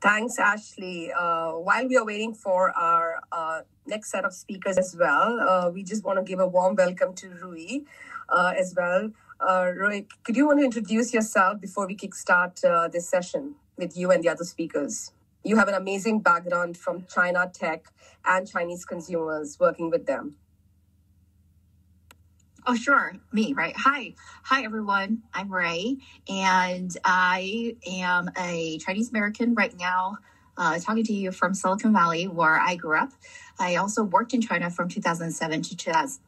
Thanks, Ashley. Uh, while we are waiting for our uh, next set of speakers as well, uh, we just want to give a warm welcome to Rui uh, as well. Uh, Rui, could you want to introduce yourself before we kickstart uh, this session with you and the other speakers? You have an amazing background from China tech and Chinese consumers working with them. Oh, sure. Me, right? Hi. Hi, everyone. I'm Rui, and I am a Chinese American right now, uh, talking to you from Silicon Valley, where I grew up. I also worked in China from 2007 to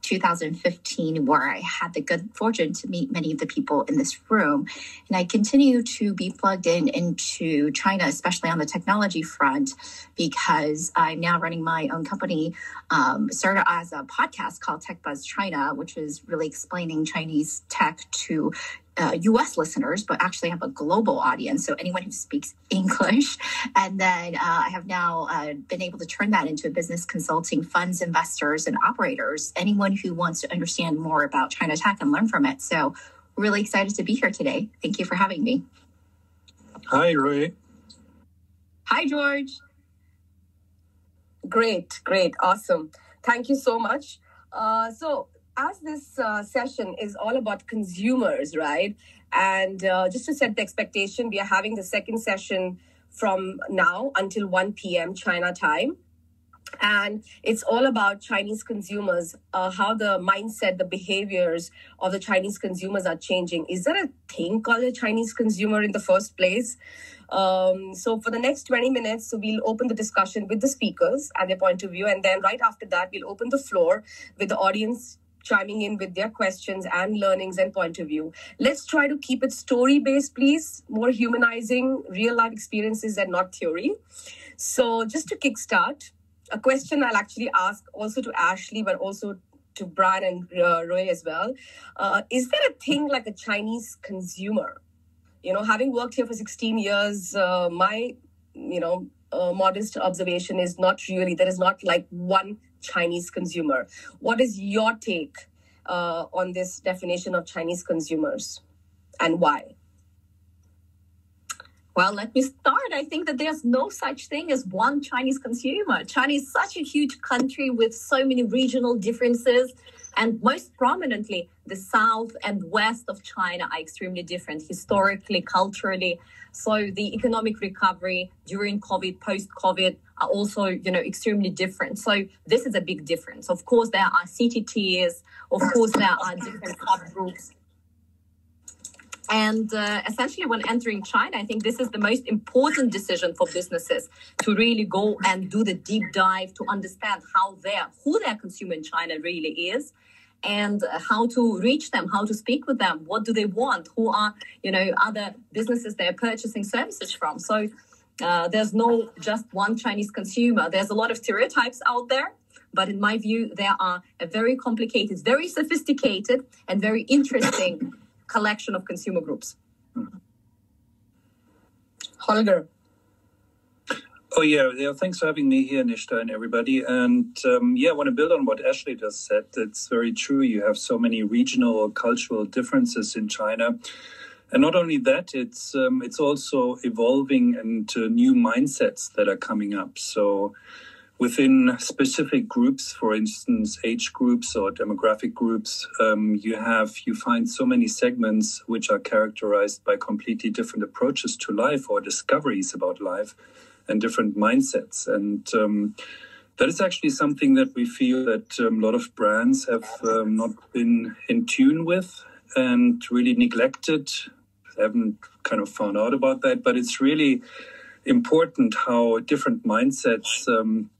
2015, where I had the good fortune to meet many of the people in this room. And I continue to be plugged in into China, especially on the technology front, because I'm now running my own company, um, started as a podcast called Tech Buzz China, which is really explaining Chinese tech to uh, US listeners, but actually have a global audience. So anyone who speaks English. And then uh, I have now uh, been able to turn that into a business consulting funds, investors, and operators, anyone who wants to understand more about China tech and learn from it. So really excited to be here today. Thank you for having me. Hi, Roy. Hi, George. Great, great, awesome. Thank you so much. Uh, so as this uh, session is all about consumers, right? And uh, just to set the expectation, we are having the second session from now until 1 p.m. China time. And it's all about Chinese consumers, uh, how the mindset, the behaviors of the Chinese consumers are changing. Is there a thing called a Chinese consumer in the first place? Um, so for the next 20 minutes, so we'll open the discussion with the speakers and their point of view. And then right after that, we'll open the floor with the audience chiming in with their questions and learnings and point of view. Let's try to keep it story based, please, more humanizing real life experiences and not theory. So, just to kickstart, a question I'll actually ask also to Ashley, but also to Brian and uh, Roy as well. Uh, is there a thing like a Chinese consumer? You know, having worked here for 16 years, uh, my, you know, uh, modest observation is not really, there is not like one Chinese consumer. What is your take uh, on this definition of Chinese consumers and why? Well, let me start. I think that there's no such thing as one Chinese consumer. China is such a huge country with so many regional differences. And most prominently, the south and west of China are extremely different historically, culturally. So the economic recovery during COVID, post COVID are also, you know, extremely different. So this is a big difference. Of course, there are city tiers. Of course, there are different subgroups. And uh, essentially, when entering China, I think this is the most important decision for businesses to really go and do the deep dive to understand how their who their consumer in China really is, and how to reach them, how to speak with them, what do they want, who are you know other businesses they're purchasing services from. So uh, there's no just one Chinese consumer. There's a lot of stereotypes out there. But in my view, there are a very complicated, very sophisticated, and very interesting collection of consumer groups. Holger. Oh yeah, yeah. Thanks for having me here, Nishtha, and everybody. And um, yeah, I want to build on what Ashley just said. It's very true. You have so many regional or cultural differences in China, and not only that, it's um, it's also evolving into new mindsets that are coming up. So within specific groups, for instance, age groups or demographic groups, um, you have you find so many segments which are characterized by completely different approaches to life or discoveries about life and different mindsets. And um, that is actually something that we feel that um, a lot of brands have um, not been in tune with and really neglected. Haven't kind of found out about that, but it's really important how different mindsets um,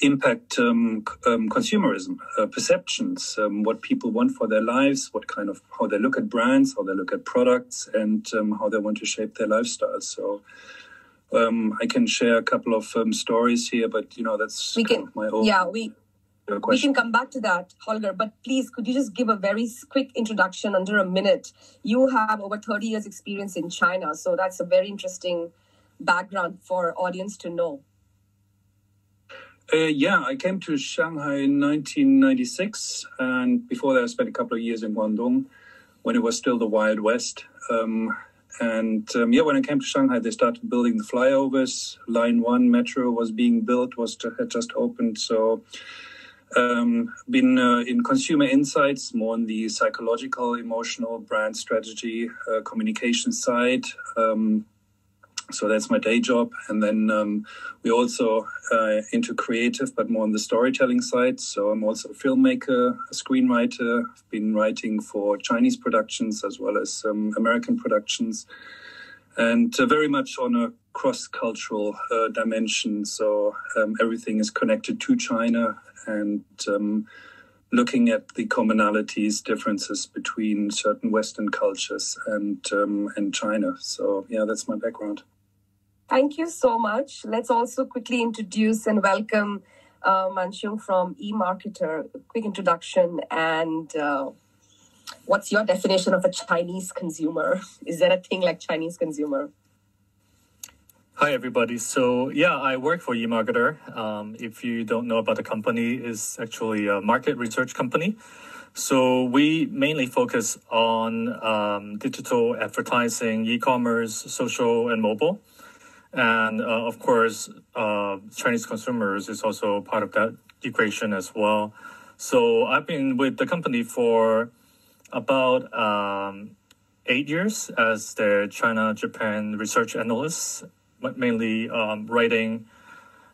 impact um, um, consumerism, uh, perceptions, um, what people want for their lives, what kind of how they look at brands, how they look at products, and um, how they want to shape their lifestyle. So. Um, I can share a couple of um, stories here, but you know that's we can, my own. Yeah, we we can come back to that, Holger. But please, could you just give a very quick introduction under a minute? You have over 30 years experience in China, so that's a very interesting background for audience to know. Uh, yeah, I came to Shanghai in 1996, and before that, I spent a couple of years in Guangdong when it was still the Wild West. Um, And um, yeah, when I came to Shanghai, they started building the flyovers. Line one metro was being built, was to, had just opened. So um, been uh, in consumer insights, more on the psychological, emotional, brand strategy, uh, communication side. Um, so that's my day job, and then um, we also uh, into creative, but more on the storytelling side. So I'm also a filmmaker, a screenwriter. I've been writing for Chinese productions as well as American productions, and uh, very much on a cross-cultural uh, dimension. So um, everything is connected to China and um, looking at the commonalities, differences between certain Western cultures and um, and China. So yeah, that's my background. Thank you so much. Let's also quickly introduce and welcome uh, Man-Cheung from eMarketer. Quick introduction and uh, what's your definition of a Chinese consumer? Is there a thing like Chinese consumer? Hi, everybody. So, yeah, I work for eMarketer. Um, if you don't know about the company, is actually a market research company. So we mainly focus on um, digital advertising, e-commerce, social, and mobile. And uh, of course, uh, Chinese consumers is also part of that equation as well. So I've been with the company for about um, eight years as the China Japan research analyst mainly um, writing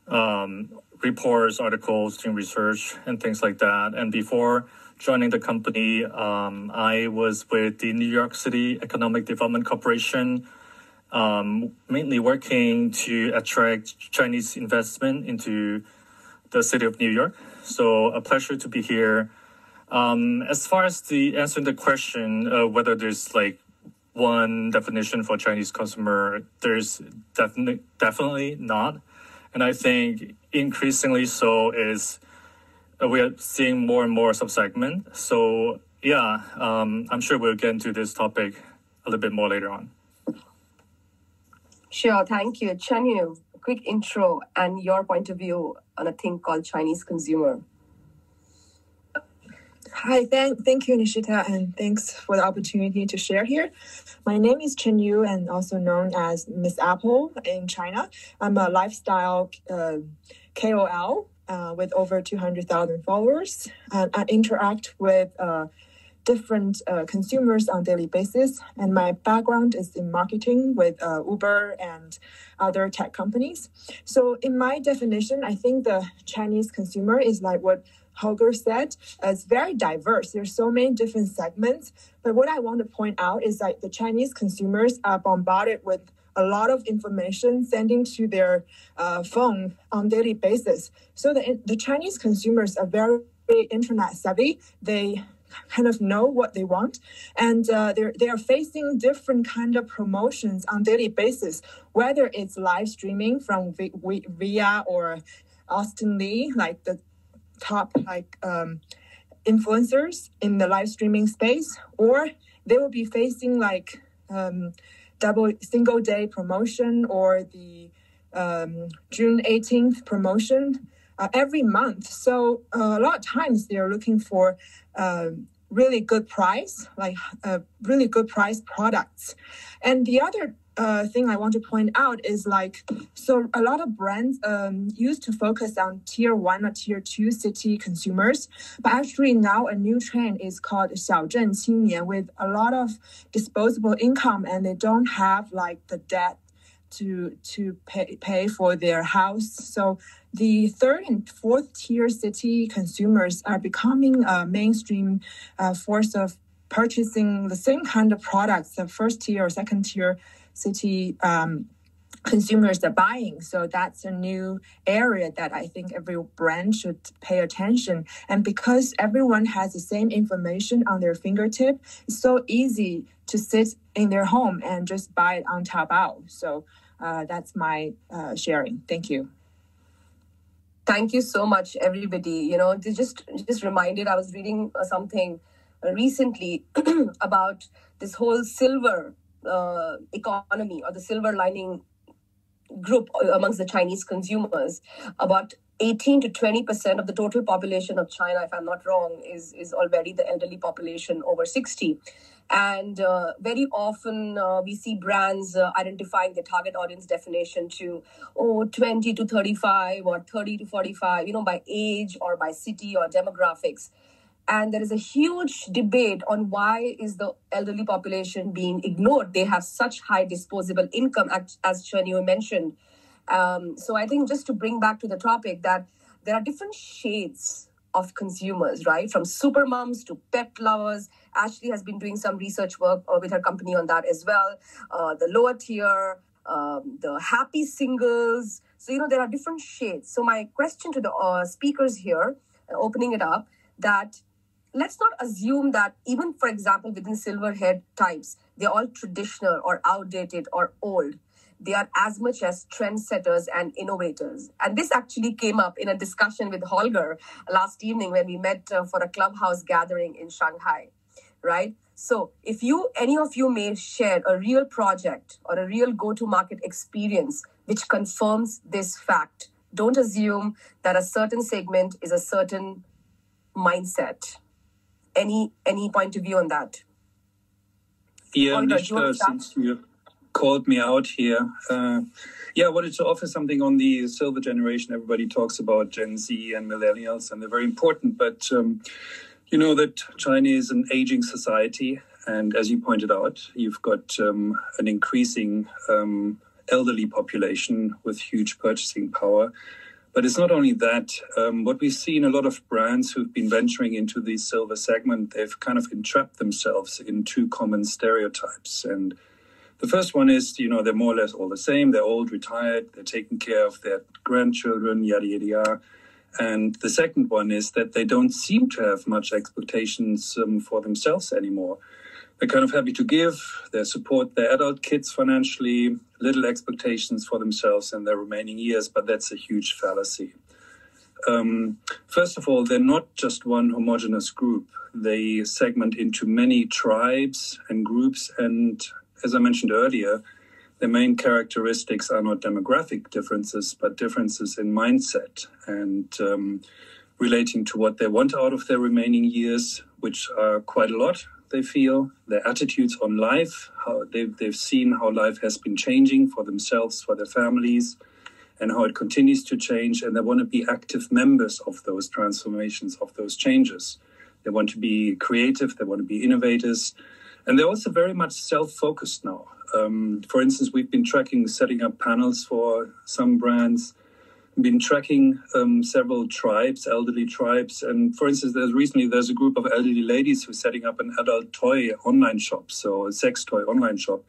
um, reports, articles, doing research, and things like that. And before joining the company, um, I was with the New York City Economic Development Corporation, um, mainly working to attract Chinese investment into the city of New York. So a pleasure to be here. Um, as far as the answering the question, uh, whether there's like one definition for Chinese consumer. There's definitely definitely not, and I think increasingly so is uh, we are seeing more and more subsegment. So yeah, um, I'm sure we'll get into this topic a little bit more later on. Sure, thank you, Chen Yu. Quick intro and your point of view on a thing called Chinese consumer. Hi, thank, thank you, Nishita, and thanks for the opportunity to share here. My name is Chen Yu, and also known as Miss Apple in China. I'm a lifestyle uh, KOL uh, with over 200,000 followers, and I interact with uh, different uh, consumers on daily basis. And my background is in marketing with uh, Uber and other tech companies. So, in my definition, I think the Chinese consumer is like what Holger said, it's very diverse. There's so many different segments. But what I want to point out is that the Chinese consumers are bombarded with a lot of information sending to their uh, phone on daily basis. So the, the Chinese consumers are very, internet savvy. They kind of know what they want and uh, they're, they are facing different kind of promotions on daily basis whether it's live streaming from Viya or Austin Li like the top like um, influencers in the live streaming space, or they will be facing like um, double single day promotion or the um, June 18th promotion uh, every month. So uh, a lot of times they're looking for uh, really good price, like uh, really good price products. And the other uh, thing I want to point out is like, so a lot of brands um, used to focus on tier one or tier two city consumers, but actually now a new trend is called 小镇青年 with a lot of disposable income and they don't have like the debt to to pay, pay for their house. So the third and fourth tier city consumers are becoming a mainstream uh, force of purchasing the same kind of products the first tier or second tier city um, consumers are buying. So that's a new area that I think every brand should pay attention. And because everyone has the same information on their fingertip, it's so easy to sit in their home and just buy it on Taobao. So uh, that's my uh, sharing. Thank you. Thank you so much, everybody. You know, just just reminded. I was reading something recently about this whole silver uh, economy or the silver lining group amongst the Chinese consumers about 18 to 20 percent of the total population of China, if I'm not wrong, is is already the elderly population over 60. And uh, very often uh, we see brands uh, identifying their target audience definition to oh 20 to 35 or 30 to 45, you know, by age or by city or demographics. And there is a huge debate on why is the elderly population being ignored. They have such high disposable income, as Chenyu mentioned um, so I think just to bring back to the topic that there are different shades of consumers, right? From super moms to pet lovers. Ashley has been doing some research work uh, with her company on that as well. Uh, the lower tier, um, the happy singles. So, you know, there are different shades. So, my question to the uh, speakers here, uh, opening it up, that let's not assume that even, for example, within silver haired types, they're all traditional or outdated or old they are as much as trendsetters and innovators. And this actually came up in a discussion with Holger last evening when we met uh, for a clubhouse gathering in Shanghai, right? So, if you, any of you may share a real project or a real go to market experience which confirms this fact, don't assume that a certain segment is a certain mindset. Any any point of view on that? Yeah, Holger, Nishka, since you called me out here. Uh, yeah, I wanted to offer something on the silver generation. Everybody talks about Gen Z and millennials, and they're very important. But um, you know that China is an aging society, and as you pointed out, you've got um, an increasing um, elderly population with huge purchasing power. But it's not only that. Um, what we've seen a lot of brands who've been venturing into the silver segment, they've kind of entrapped themselves in two common stereotypes. And the first one is, you know, they're more or less all the same. They're old, retired, they're taking care of their grandchildren, yada, yada, yada. And the second one is that they don't seem to have much expectations um, for themselves anymore. They're kind of happy to give, they support their adult kids financially, little expectations for themselves in their remaining years, but that's a huge fallacy. Um, first of all, they're not just one homogenous group. They segment into many tribes and groups and as I mentioned earlier, the main characteristics are not demographic differences, but differences in mindset and um, relating to what they want out of their remaining years, which are quite a lot. They feel their attitudes on life, how they've, they've seen how life has been changing for themselves, for their families, and how it continues to change. And they want to be active members of those transformations, of those changes. They want to be creative, they want to be innovators, and they're also very much self-focused now. Um, for instance, we've been tracking setting up panels for some brands, been tracking um, several tribes, elderly tribes, and for instance, there's recently there's a group of elderly ladies who's setting up an adult toy online shop, so a sex toy online shop,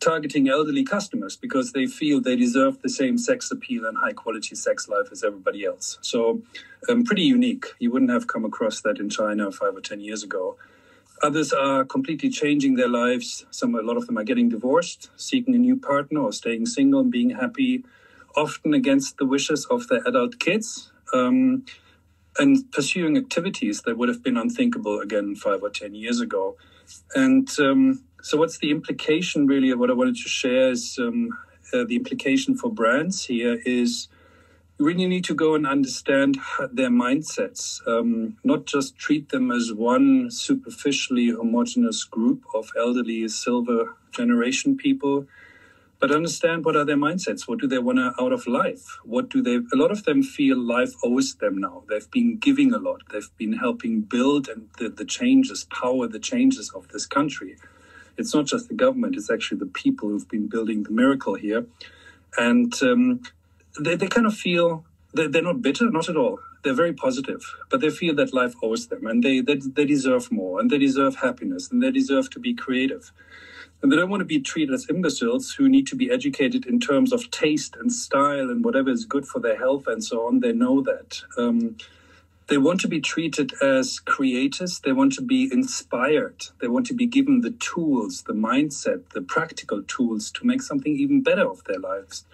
targeting elderly customers because they feel they deserve the same sex appeal and high quality sex life as everybody else. So, um, pretty unique. You wouldn't have come across that in China five or ten years ago. Others are completely changing their lives. Some, a lot of them are getting divorced, seeking a new partner, or staying single and being happy, often against the wishes of their adult kids, um, and pursuing activities that would have been unthinkable again five or ten years ago. And um, so, what's the implication really what I wanted to share? Is um, uh, the implication for brands here is you really need to go and understand their mindsets, um, not just treat them as one superficially homogenous group of elderly silver generation people, but understand what are their mindsets. What do they want out of life? What do they? A lot of them feel life owes them now. They've been giving a lot. They've been helping build and the, the changes, power the changes of this country. It's not just the government; it's actually the people who've been building the miracle here. And um, they, they kind of feel they're, they're not bitter, not at all. They're very positive, but they feel that life owes them and they, they, they deserve more and they deserve happiness and they deserve to be creative. And they don't want to be treated as imbeciles who need to be educated in terms of taste and style and whatever is good for their health and so on. They know that. Um, they want to be treated as creators. They want to be inspired. They want to be given the tools, the mindset, the practical tools to make something even better of their lives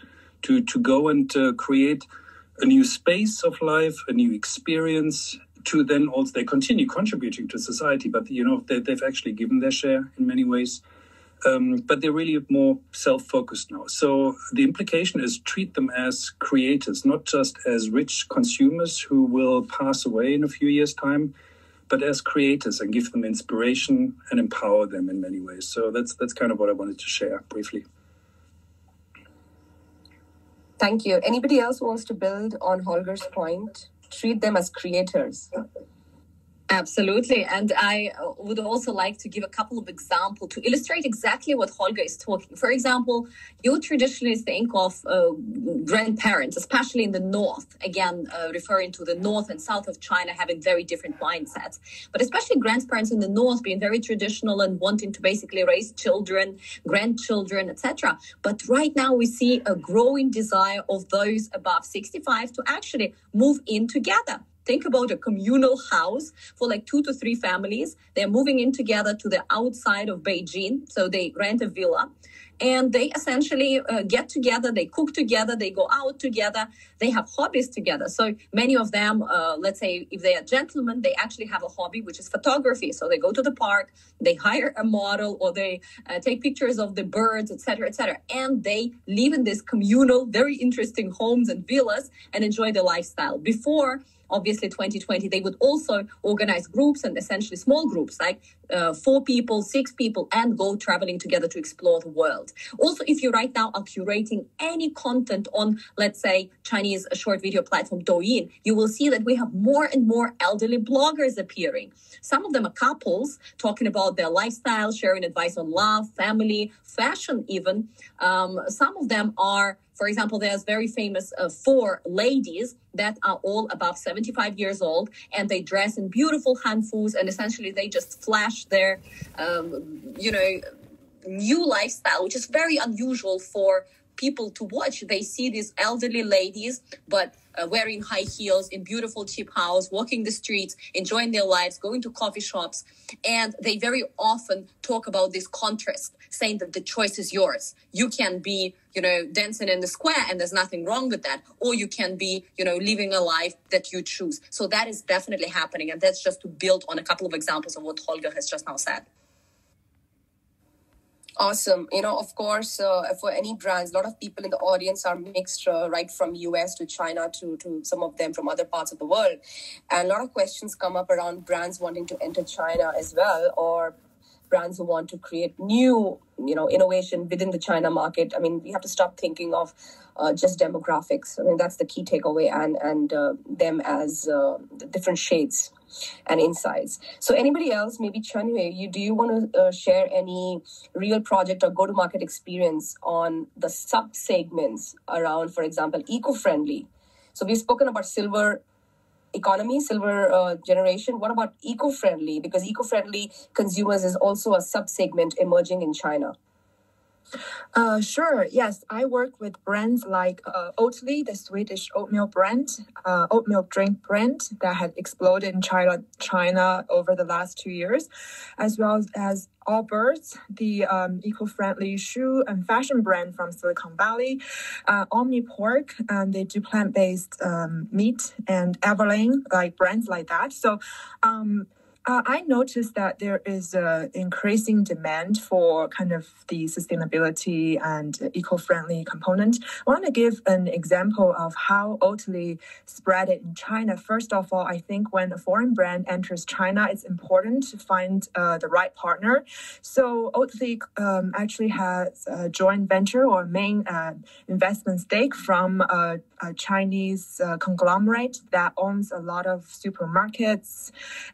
to to go and uh, create a new space of life, a new experience. To then also they continue contributing to society, but you know they, they've actually given their share in many ways, Um, but they're really more self focused now. So the implication is treat them as creators, not just as rich consumers who will pass away in a few years' time, but as creators and give them inspiration and empower them in many ways. So that's that's kind of what I wanted to share briefly. Thank you. Anybody else wants to build on Holger's point? Treat them as creators. Absolutely. And I uh, would also like to give a couple of examples to illustrate exactly what Holger is talking. For example, you traditionally think of uh, grandparents, especially in the north, again, uh, referring to the north and south of China having very different mindsets, but especially grandparents in the north being very traditional and wanting to basically raise children, grandchildren, etc. But right now we see a growing desire of those above 65 to actually move in together think about a communal house for like two to three families. They're moving in together to the outside of Beijing. So they rent a villa and they essentially uh, get together they cook together they go out together they have hobbies together so many of them uh, let's say if they are gentlemen they actually have a hobby which is photography so they go to the park they hire a model or they uh, take pictures of the birds etc etc and they live in these communal very interesting homes and villas and enjoy the lifestyle before obviously 2020 they would also organize groups and essentially small groups like uh, four people six people and go traveling together to explore the world. Also if you right now are curating any content on let's say chinese short video platform douyin you will see that we have more and more elderly bloggers appearing. Some of them are couples talking about their lifestyle sharing advice on love family fashion even. Um, some of them are for example, there's very famous uh, four ladies that are all above 75 years old and they dress in beautiful hanfus and essentially they just flash their, um, you know, new lifestyle, which is very unusual for people to watch. They see these elderly ladies, but uh, wearing high heels in beautiful qipaos, walking the streets, enjoying their lives, going to coffee shops. And they very often talk about this contrast, saying that the choice is yours. You can be, you know, dancing in the square and there's nothing wrong with that. Or you can be, you know, living a life that you choose. So that is definitely happening. And that's just to build on a couple of examples of what Holger has just now said. Awesome. You know, of course, uh, for any brands, a lot of people in the audience are mixed, uh, right from US to China to, to some of them from other parts of the world. And a lot of questions come up around brands wanting to enter China as well, or brands who want to create new, you know, innovation within the China market. I mean, we have to stop thinking of uh, just demographics. I mean, that's the key takeaway, and and uh, them as uh, different shades and insights. So, anybody else, maybe Chenyu, you do you want to uh, share any real project or go-to-market experience on the sub segments around, for example, eco-friendly? So, we've spoken about silver economy, silver uh, generation. What about eco-friendly? Because eco-friendly consumers is also a sub segment emerging in China. Uh, sure. Yes, I work with brands like uh, Oatly, the Swedish oatmeal brand, uh, oatmeal drink brand that had exploded in China, China over the last two years, as well as Allbirds, the um, eco-friendly shoe and fashion brand from Silicon Valley, uh, OmniPork, and they do plant-based um, meat, and Everlane, like brands like that. So. Um, uh, I noticed that there is an increasing demand for kind of the sustainability and eco-friendly component. I want to give an example of how Oatly spread it in China. First of all, I think when a foreign brand enters China, it's important to find uh, the right partner. So Oatly um, actually has a joint venture or main uh, investment stake from a, a Chinese uh, conglomerate that owns a lot of supermarkets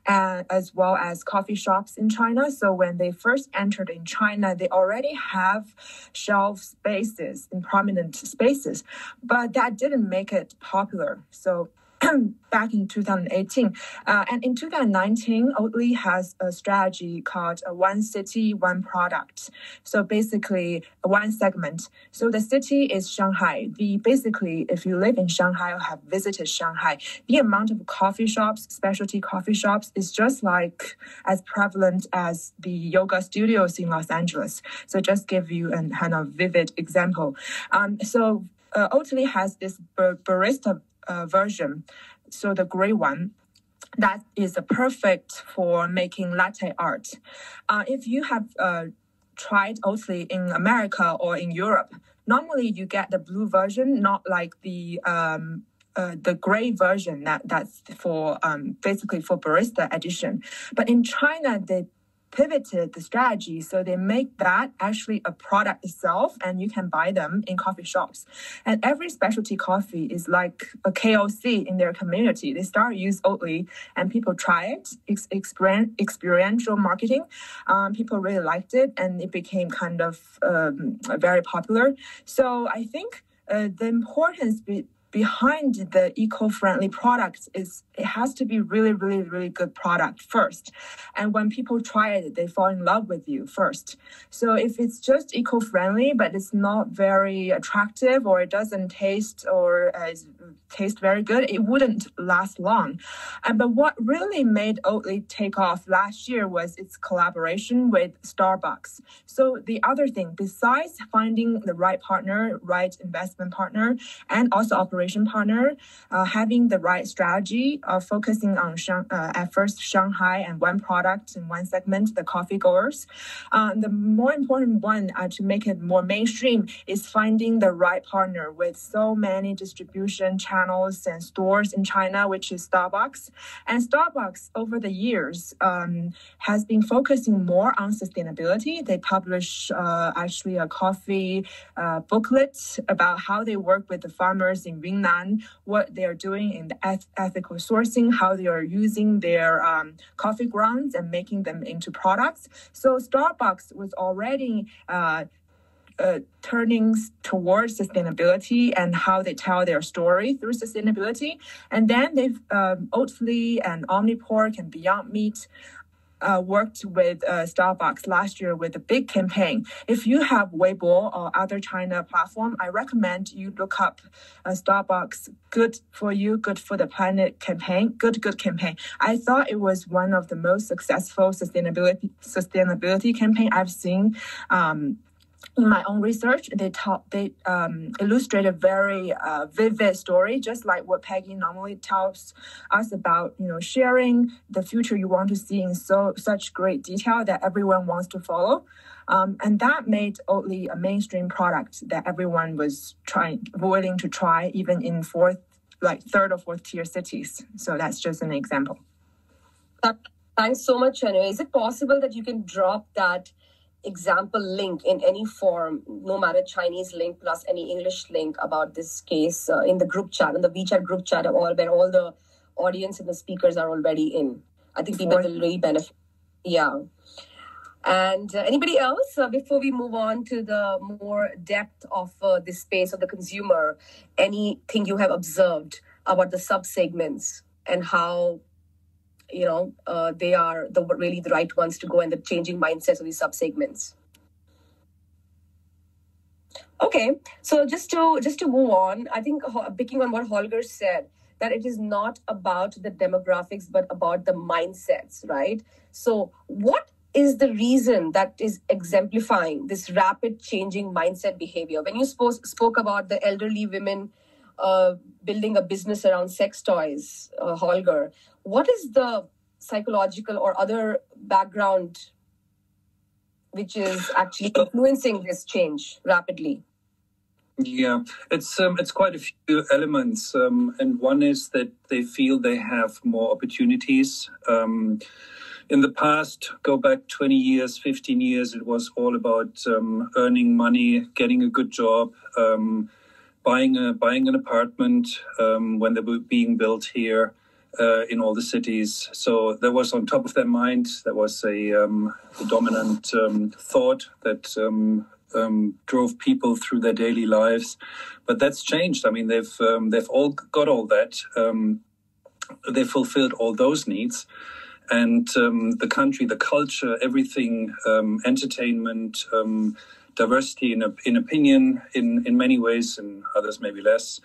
and as as well as coffee shops in China. So when they first entered in China, they already have shelf spaces in prominent spaces, but that didn't make it popular. So back in 2018. Uh, and in 2019, Oatly has a strategy called a one city, one product. So basically one segment. So the city is Shanghai. The basically, if you live in Shanghai or have visited Shanghai, the amount of coffee shops, specialty coffee shops is just like as prevalent as the yoga studios in Los Angeles. So just give you a kind of vivid example. Um, so uh, Oatly has this barista uh, version, so the gray one, that is perfect for making latte art. Uh, if you have uh, tried Oatly in America or in Europe, normally you get the blue version, not like the um, uh, the gray version that that's for um, basically for barista edition. But in China, they pivoted the strategy. So they make that actually a product itself and you can buy them in coffee shops. And every specialty coffee is like a KOC in their community. They start use Oatly and people try it, ex- experiential marketing. Um, people really liked it and it became kind of um, very popular. So I think uh, the importance be- behind the eco-friendly products is it has to be really, really, really good product first. And when people try it, they fall in love with you first. So if it's just eco-friendly, but it's not very attractive or it doesn't taste or uh, taste very good, it wouldn't last long. And but what really made Oatly take off last year was its collaboration with Starbucks. So the other thing, besides finding the right partner, right investment partner, and also operating collaboration partner, uh, having the right strategy focusing on Shang, uh, at first Shanghai and one product in one segment, the coffee goers. Uh, the more important one uh, to make it more mainstream is finding the right partner with so many distribution channels and stores in China, which is Starbucks. And Starbucks over the years um, has been focusing more on sustainability. They publish uh, actually a coffee booklet about how they work with the farmers in Yunnan, what they are doing in the eth- ethical sourcing, how they are using their um, coffee grounds and making them into products. So Starbucks was already uh, uh, turning towards sustainability and how they tell their story through sustainability. And then they've um, Oatly and OmniPork and Beyond Meat uh, worked with uh, Starbucks last year with a big campaign. If you have Weibo or other China platform, I recommend you look up uh, Starbucks Good for You, Good for the Planet campaign. Good, good campaign. I thought it was one of the most successful sustainability sustainability campaign I've seen. Um, in my own research, they talk, they um, illustrate a very uh, vivid story, just like what Peggy normally tells us about, you know, sharing the future you want to see in so such great detail that everyone wants to follow. Um, and that made Oatly a mainstream product that everyone was trying, willing to try, even in fourth, like third or fourth tier cities. So that's just an example. Thanks so much, Anyway, Is it possible that you can drop that? Example link in any form, no matter Chinese link plus any English link about this case uh, in the group chat, in the WeChat group chat, all where all the audience and the speakers are already in. I think people will really benefit. Yeah. And uh, anybody else, uh, before we move on to the more depth of uh, this space of the consumer, anything you have observed about the sub segments and how you know uh, they are the really the right ones to go and the changing mindsets of these subsegments. Okay so just to just to move on i think picking on what holger said that it is not about the demographics but about the mindsets right? So what is the reason that is exemplifying this rapid changing mindset behavior? When you spoke, spoke about the elderly women uh, building a business around sex toys, uh, Holger. What is the psychological or other background which is actually influencing this change rapidly? Yeah, it's um, it's quite a few elements, um, and one is that they feel they have more opportunities. Um, in the past, go back 20 years, 15 years, it was all about um, earning money, getting a good job, um, buying a buying an apartment um, when they were being built here uh, in all the cities. So that was on top of their mind. That was a, um, a dominant um, thought that um, um, drove people through their daily lives. But that's changed. I mean, they've um, they've all got all that. they fulfilled all those needs. And the country, the culture, everything, entertainment, diversity in, in opinion in, in many ways, and others maybe less.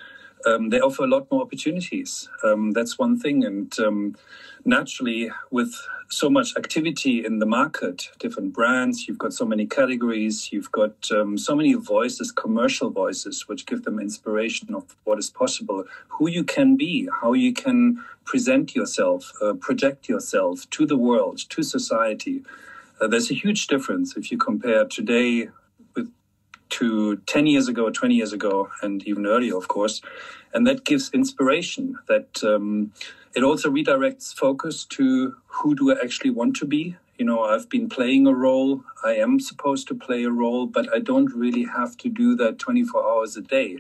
Um, they offer a lot more opportunities. Um, that's one thing. And um, naturally, with so much activity in the market, different brands, you've got so many categories, you've got um, so many voices, commercial voices, which give them inspiration of what is possible, who you can be, how you can present yourself, uh, project yourself to the world, to society. Uh, there's a huge difference if you compare today to 10 years ago, 20 years ago, and even earlier, of course. And that gives inspiration that um, it also redirects focus to who do I actually want to be. You know, I've been playing a role. I am supposed to play a role, but I don't really have to do that 24 hours a day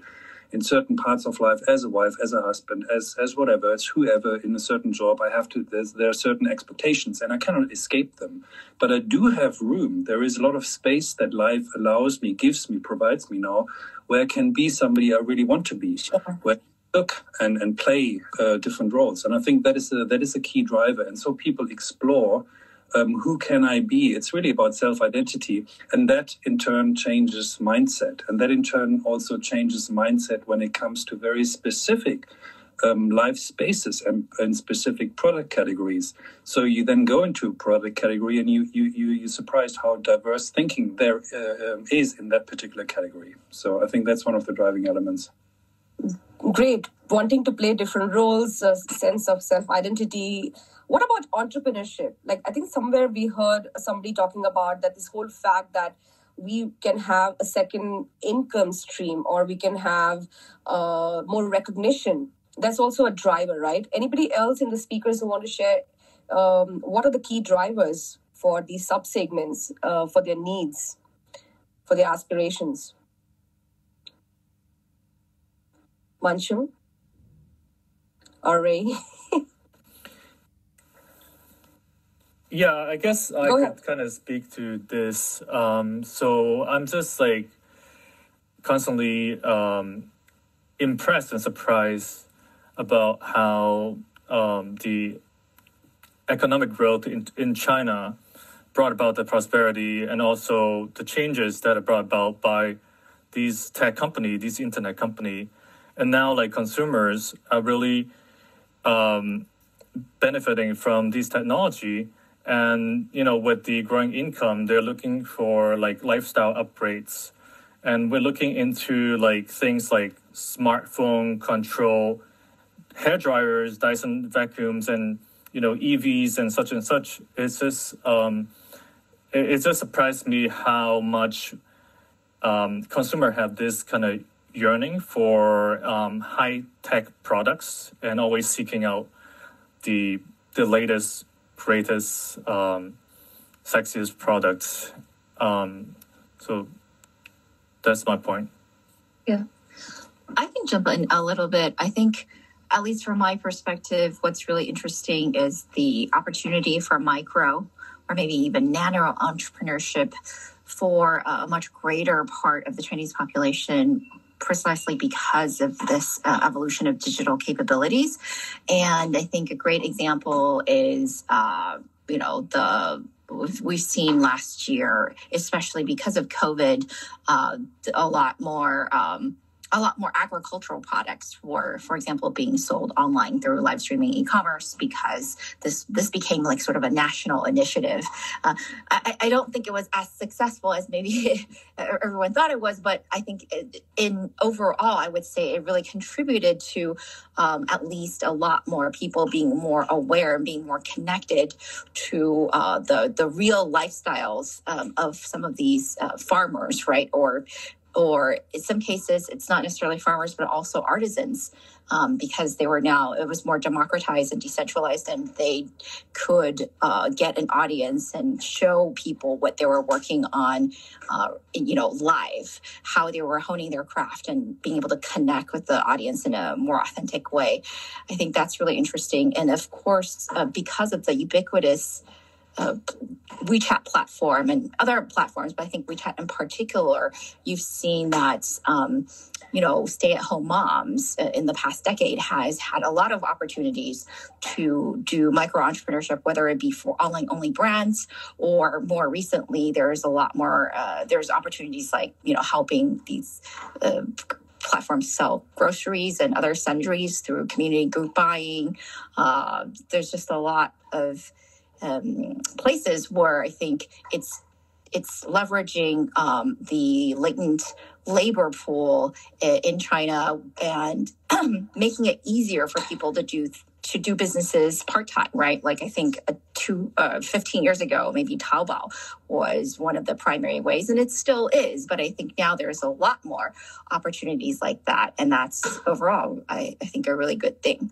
in certain parts of life as a wife, as a husband, as as whatever, as whoever in a certain job, I have to. There's, there are certain expectations, and I cannot escape them. But I do have room. There is a lot of space that life allows me, gives me, provides me now, where I can be somebody I really want to be. Sure. Where look and and play uh, different roles, and I think that is a that is a key driver. And so people explore um, who can I be? It's really about self identity. And that in turn changes mindset. And that in turn also changes mindset when it comes to very specific um, life spaces and, and, specific product categories. So you then go into a product category and you, you, you, you're surprised how diverse thinking there uh, um, is in that particular category. So I think that's one of the driving elements. Great. Wanting to play different roles, a sense of self identity what about entrepreneurship? Like, I think somewhere we heard somebody talking about that this whole fact that we can have a second income stream or we can have uh, more recognition. That's also a driver, right? Anybody else in the speakers who want to share um, what are the key drivers for these subsegments uh, for their needs, for their aspirations? Manshu? Or Rui? Yeah, I guess I could kind of speak to this. Um, so I'm just like constantly um, impressed and surprised about how um, the economic growth in, in China brought about the prosperity and also the changes that are brought about by these tech company, these internet company, and now like consumers are really um, benefiting from this technology and you know with the growing income they're looking for like lifestyle upgrades. And we're looking into like things like smartphone control hair dryers dyson vacuums and you know evs and such and such. It's just um, it, it just surprised me how much um, consumer have this kind of yearning for um, high tech products and always seeking out the the latest greatest, um, sexiest products. Um, so that's my point. Yeah. I can jump in a little bit. I think, at least from my perspective, what's really interesting is the opportunity for micro or maybe even nano entrepreneurship for a much greater part of the Chinese population precisely because of this uh, evolution of digital capabilities. And I think a great example is, uh, you know, the we've seen last year, especially because of COVID, uh, a lot more. Um, a lot more agricultural products were, for example, being sold online through live streaming e-commerce because this this became like sort of a national initiative. Uh, I, I, don't think it was as successful as maybe everyone thought it was, but I think in overall, I would say it really contributed to um, at least a lot more people being more aware and being more connected to uh, the the real lifestyles um, of some of these uh, farmers, right, or or in some cases it's not necessarily farmers but also artisans um, because they were now it was more democratized and decentralized and they could uh, get an audience and show people what they were working on uh, you know live how they were honing their craft and being able to connect with the audience in a more authentic way. I think that's really interesting. And of course uh, because of the ubiquitous uh, WeChat platform and other platforms, but I think WeChat in particular, you've seen that, um, you know, stay at home moms uh, in the past decade has had a lot of opportunities to do micro entrepreneurship, whether it be for online only brands or more recently, there's a lot more, uh, there's opportunities like, you know, helping these uh, platforms sell groceries and other sundries through community group buying. Uh, there's just a lot of um, places where I think it's it's leveraging um, the latent labor pool in China and making it easier for people to do to do businesses part time, right? Like I think uh, two, uh, 15 years ago, maybe Taobao was one of the primary ways, and it still is. But I think now there's a lot more opportunities like that, and that's overall, I, I think, a really good thing.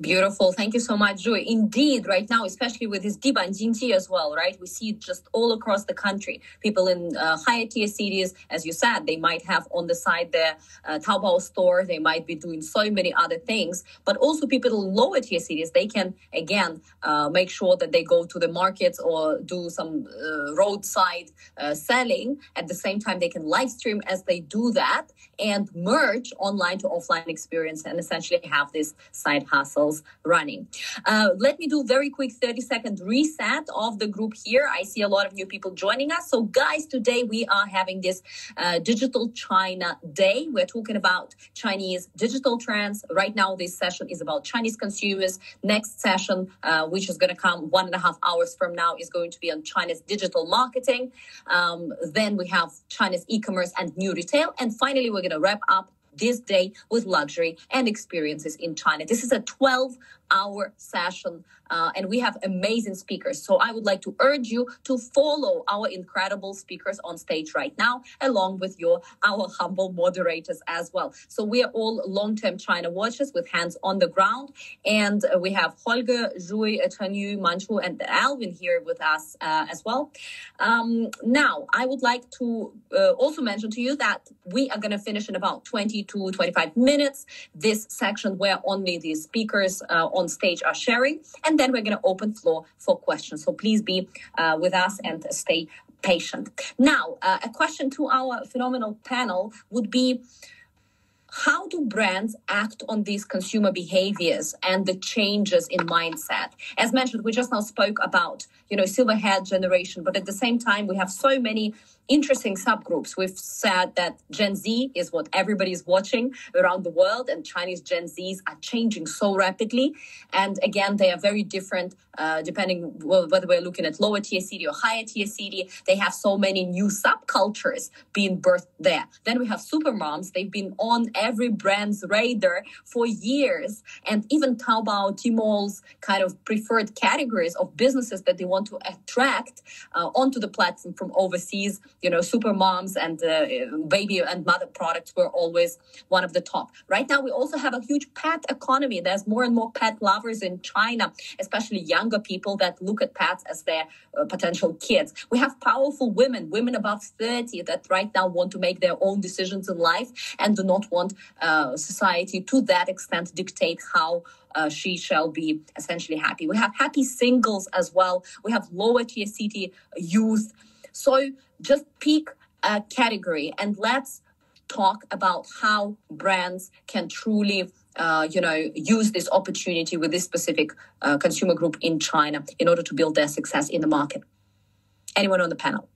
Beautiful. Thank you so much, Joy. Indeed, right now, especially with this Ditan Jingji as well, right? We see it just all across the country. People in uh, higher tier cities, as you said, they might have on the side their uh, Taobao store. They might be doing so many other things. But also people in lower tier cities, they can, again, uh, make sure that they go to the markets or do some uh, roadside uh, selling. At the same time, they can live stream as they do that and merge online to offline experience and essentially have this side hustle running. Uh, let me do very quick 30 second reset of the group here. I see a lot of new people joining us. So guys, today we are having this uh, digital China day. We're talking about Chinese digital trends. Right now, this session is about Chinese consumers. Next session, uh, which is going to come one and a half hours from now, is going to be on China's digital marketing. Um, then we have China's e-commerce and new retail. And finally, we're going to wrap up this day with luxury and experiences in China. This is a 12 hour session uh, and we have amazing speakers. So I would like to urge you to follow our incredible speakers on stage right now, along with your our humble moderators as well. So we are all long-term China watchers with hands on the ground, and uh, we have Holger, Rui, Chenyu, Man-Cheung, and Alvin here with us uh, as well. Um, now, I would like to uh, also mention to you that we are going to finish in about 20 to 25 minutes this section where only the speakers uh, on stage are sharing, and then we're going to open floor for questions. So please be uh, with us and stay patient. Now, uh, a question to our phenomenal panel would be how do brands act on these consumer behaviors and the changes in mindset as mentioned we just now spoke about you know silverhead generation but at the same time we have so many interesting subgroups. We've said that Gen Z is what everybody is watching around the world, and Chinese Gen Zs are changing so rapidly. And again, they are very different uh, depending whether we're looking at lower tier city or higher tier city. They have so many new subcultures being birthed there. Then we have super moms. They've been on every brand's radar for years, and even Taobao, Tmall's kind of preferred categories of businesses that they want to attract uh, onto the platform from overseas you know, super moms and uh, baby and mother products were always one of the top. Right now, we also have a huge pet economy. There's more and more pet lovers in China, especially younger people that look at pets as their uh, potential kids. We have powerful women, women above 30 that right now want to make their own decisions in life and do not want uh, society to that extent dictate how uh, she shall be essentially happy. We have happy singles as well. We have lower tier city youth. So just pick a category and let's talk about how brands can truly uh, you know use this opportunity with this specific uh, consumer group in china in order to build their success in the market. Anyone on the panel?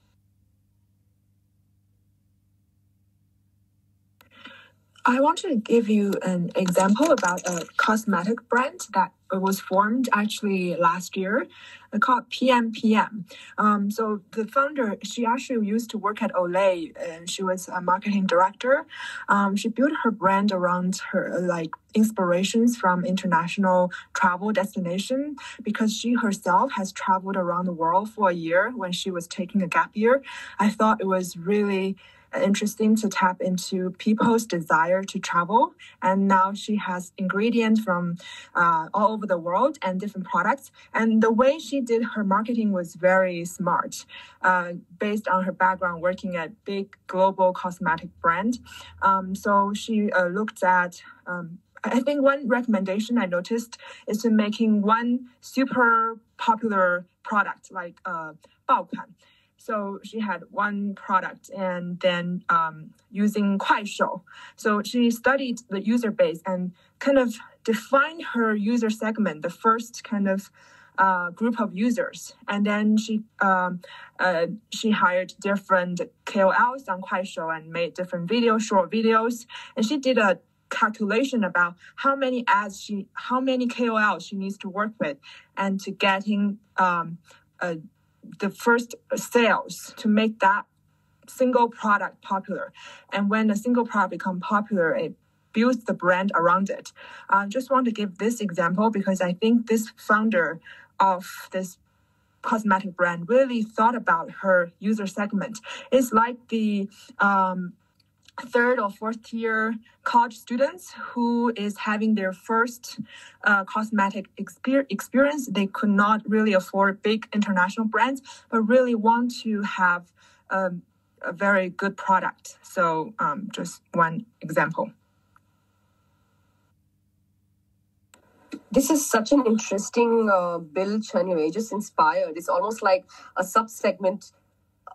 I want to give you an example about a cosmetic brand that was formed actually last year uh, called PMPM. Um, so the founder, she actually used to work at Olay and she was a marketing director. Um, she built her brand around her like inspirations from international travel destination because she herself has traveled around the world for a year when she was taking a gap year. I thought it was really interesting to tap into people's desire to travel. And now she has ingredients from uh, all over the world and different products. And the way she did her marketing was very smart, uh, based on her background working at big global cosmetic brand. Um, so she uh, looked at um, I think one recommendation I noticed is to making one super popular product like uh, 爆款 so she had one product and then um, using Kuaishou. So she studied the user base and kind of defined her user segment, the first kind of uh, group of users. And then she um, uh, she hired different KOLs on Kuaishou and made different videos, short videos. And she did a calculation about how many ads she, how many KOLs she needs to work with, and to getting um, a the first sales to make that single product popular. And when a single product become popular, it builds the brand around it. I just want to give this example because I think this founder of this cosmetic brand really thought about her user segment. It's like the um, third or fourth year college students who is having their first uh, cosmetic exper- experience. They could not really afford big international brands, but really want to have um, a very good product. So, um, just one example. This is such an interesting uh, bill, Chenyu. Just inspired. It's almost like a sub segment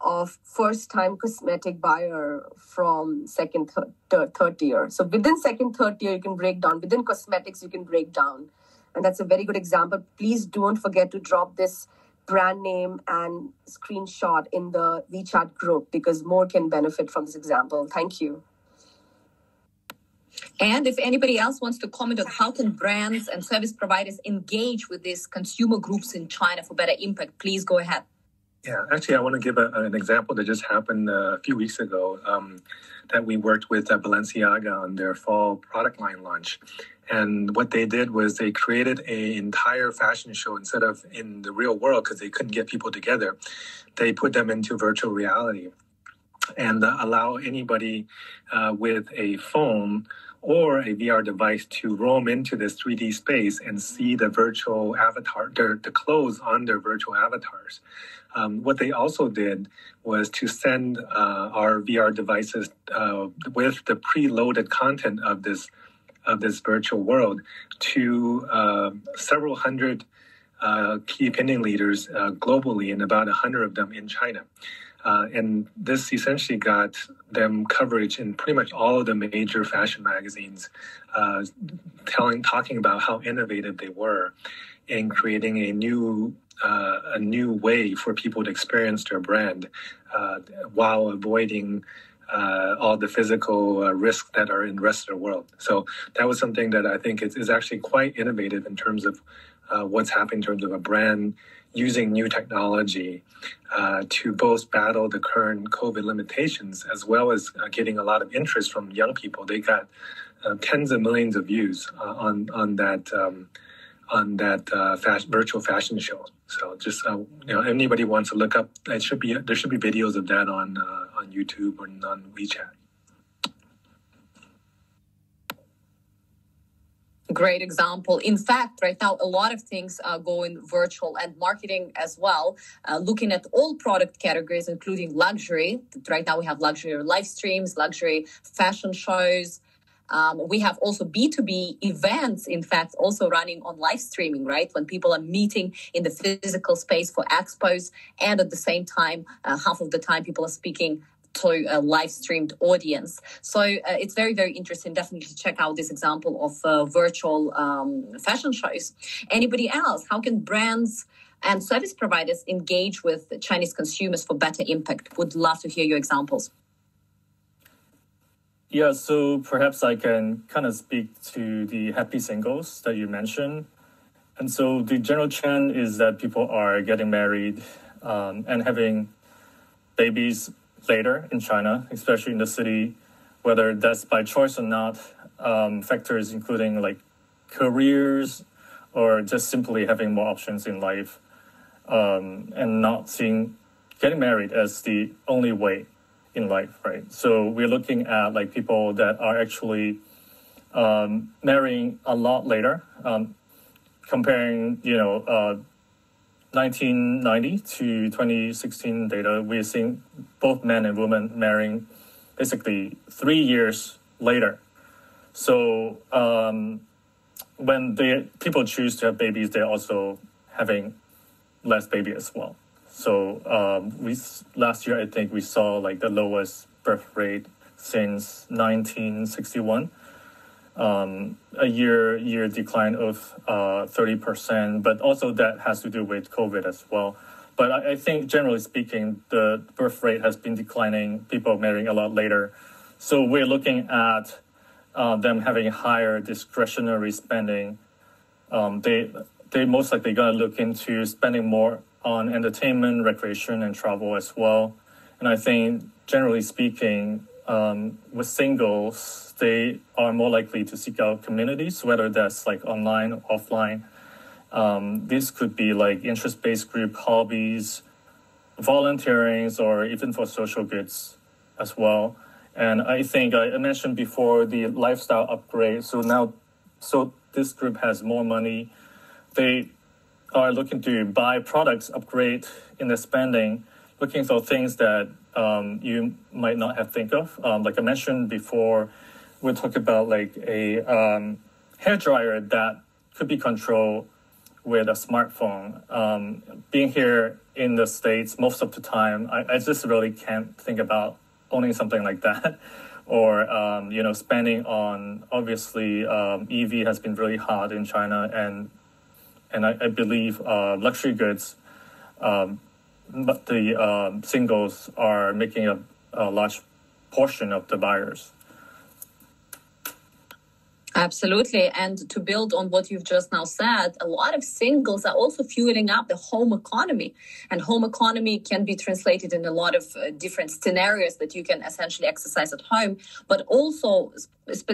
of first time cosmetic buyer from second, third, third, third tier. So within second, third tier, you can break down. Within cosmetics, you can break down. And that's a very good example. Please don't forget to drop this brand name and screenshot in the WeChat group because more can benefit from this example. Thank you. And if anybody else wants to comment on how can brands and service providers engage with these consumer groups in China for better impact, please go ahead. Yeah, actually, I want to give a, an example that just happened uh, a few weeks ago um, that we worked with uh, Balenciaga on their fall product line launch. And what they did was they created an entire fashion show instead of in the real world because they couldn't get people together. They put them into virtual reality and uh, allow anybody uh, with a phone or a VR device to roam into this 3D space and see the virtual avatar, their, the clothes on their virtual avatars. Um, what they also did was to send uh, our VR devices uh, with the preloaded content of this of this virtual world to uh, several hundred uh, key opinion leaders uh, globally, and about a hundred of them in China. Uh, and this essentially got them coverage in pretty much all of the major fashion magazines, telling, talking about how innovative they were in creating a new uh, a new way for people to experience their brand uh, while avoiding uh, all the physical uh, risks that are in the rest of the world. So that was something that I think is, is actually quite innovative in terms of what's happening in terms of a brand using new technology uh, to both battle the current COVID limitations as well as uh, getting a lot of interest from young people. They got uh, tens of millions of views uh, on on that um, on that uh, fast, virtual fashion show. So just uh, you know, anybody wants to look up, it should be there should be videos of that on on YouTube or on WeChat. great example. In fact, right now, a lot of things are going virtual and marketing as well, uh, looking at all product categories, including luxury. Right now, we have luxury live streams, luxury fashion shows. Um, we have also B2B events, in fact, also running on live streaming, right? When people are meeting in the physical space for expos, and at the same time, uh, half of the time, people are speaking to a live streamed audience. So uh, it's very, very interesting. Definitely check out this example of uh, virtual um, fashion shows. Anybody else? How can brands and service providers engage with Chinese consumers for better impact? Would love to hear your examples. Yeah, so perhaps I can kind of speak to the happy singles that you mentioned. And so the general trend is that people are getting married um, and having babies later in China, especially in the city, whether that's by choice or not. Um, factors including like careers or just simply having more options in life um, and not seeing getting married as the only way in life, right? So we're looking at like people that are actually um, marrying a lot later, um, comparing, you know, uh, 1990 to 2016 data, we're seeing both men and women marrying basically three years later. So um, when they, people choose to have babies, they're also having less baby as well. So um, we last year, I think we saw like the lowest birth rate since 1961 um, a year year decline of uh, thirty uh, percent, but also that has to do with COVID as well. But I, I, think generally speaking, the birth rate has been declining. People marrying a lot later, so we're looking at uh, them having higher discretionary spending. Um, they they most likely gonna look into spending more on entertainment, recreation, and travel as well. And I think, generally speaking, um, with singles, they are more likely to seek out communities, whether that's like online or offline. Um, this could be like interest-based group hobbies, volunteerings, or even for social goods as well. And I think I mentioned before the lifestyle upgrade. So now, so this group has more money. They are looking to buy products, upgrade in their spending, looking for things that um, you might not have think of. Um, like I mentioned before, we talk about like a um, hair dryer that could be controlled with a smartphone. Um, being here in the states most of the time, I, I just really can't think about owning something like that. or um, you know, spending on obviously um, EV has been really hard in China, and and I, I believe uh, luxury goods um, but the um, singles are making a, a large portion of the buyers. Absolutely. And to build on what you've just now said, a lot of singles are also fueling up the home economy. And home economy can be translated in a lot of uh, different scenarios that you can essentially exercise at home, but also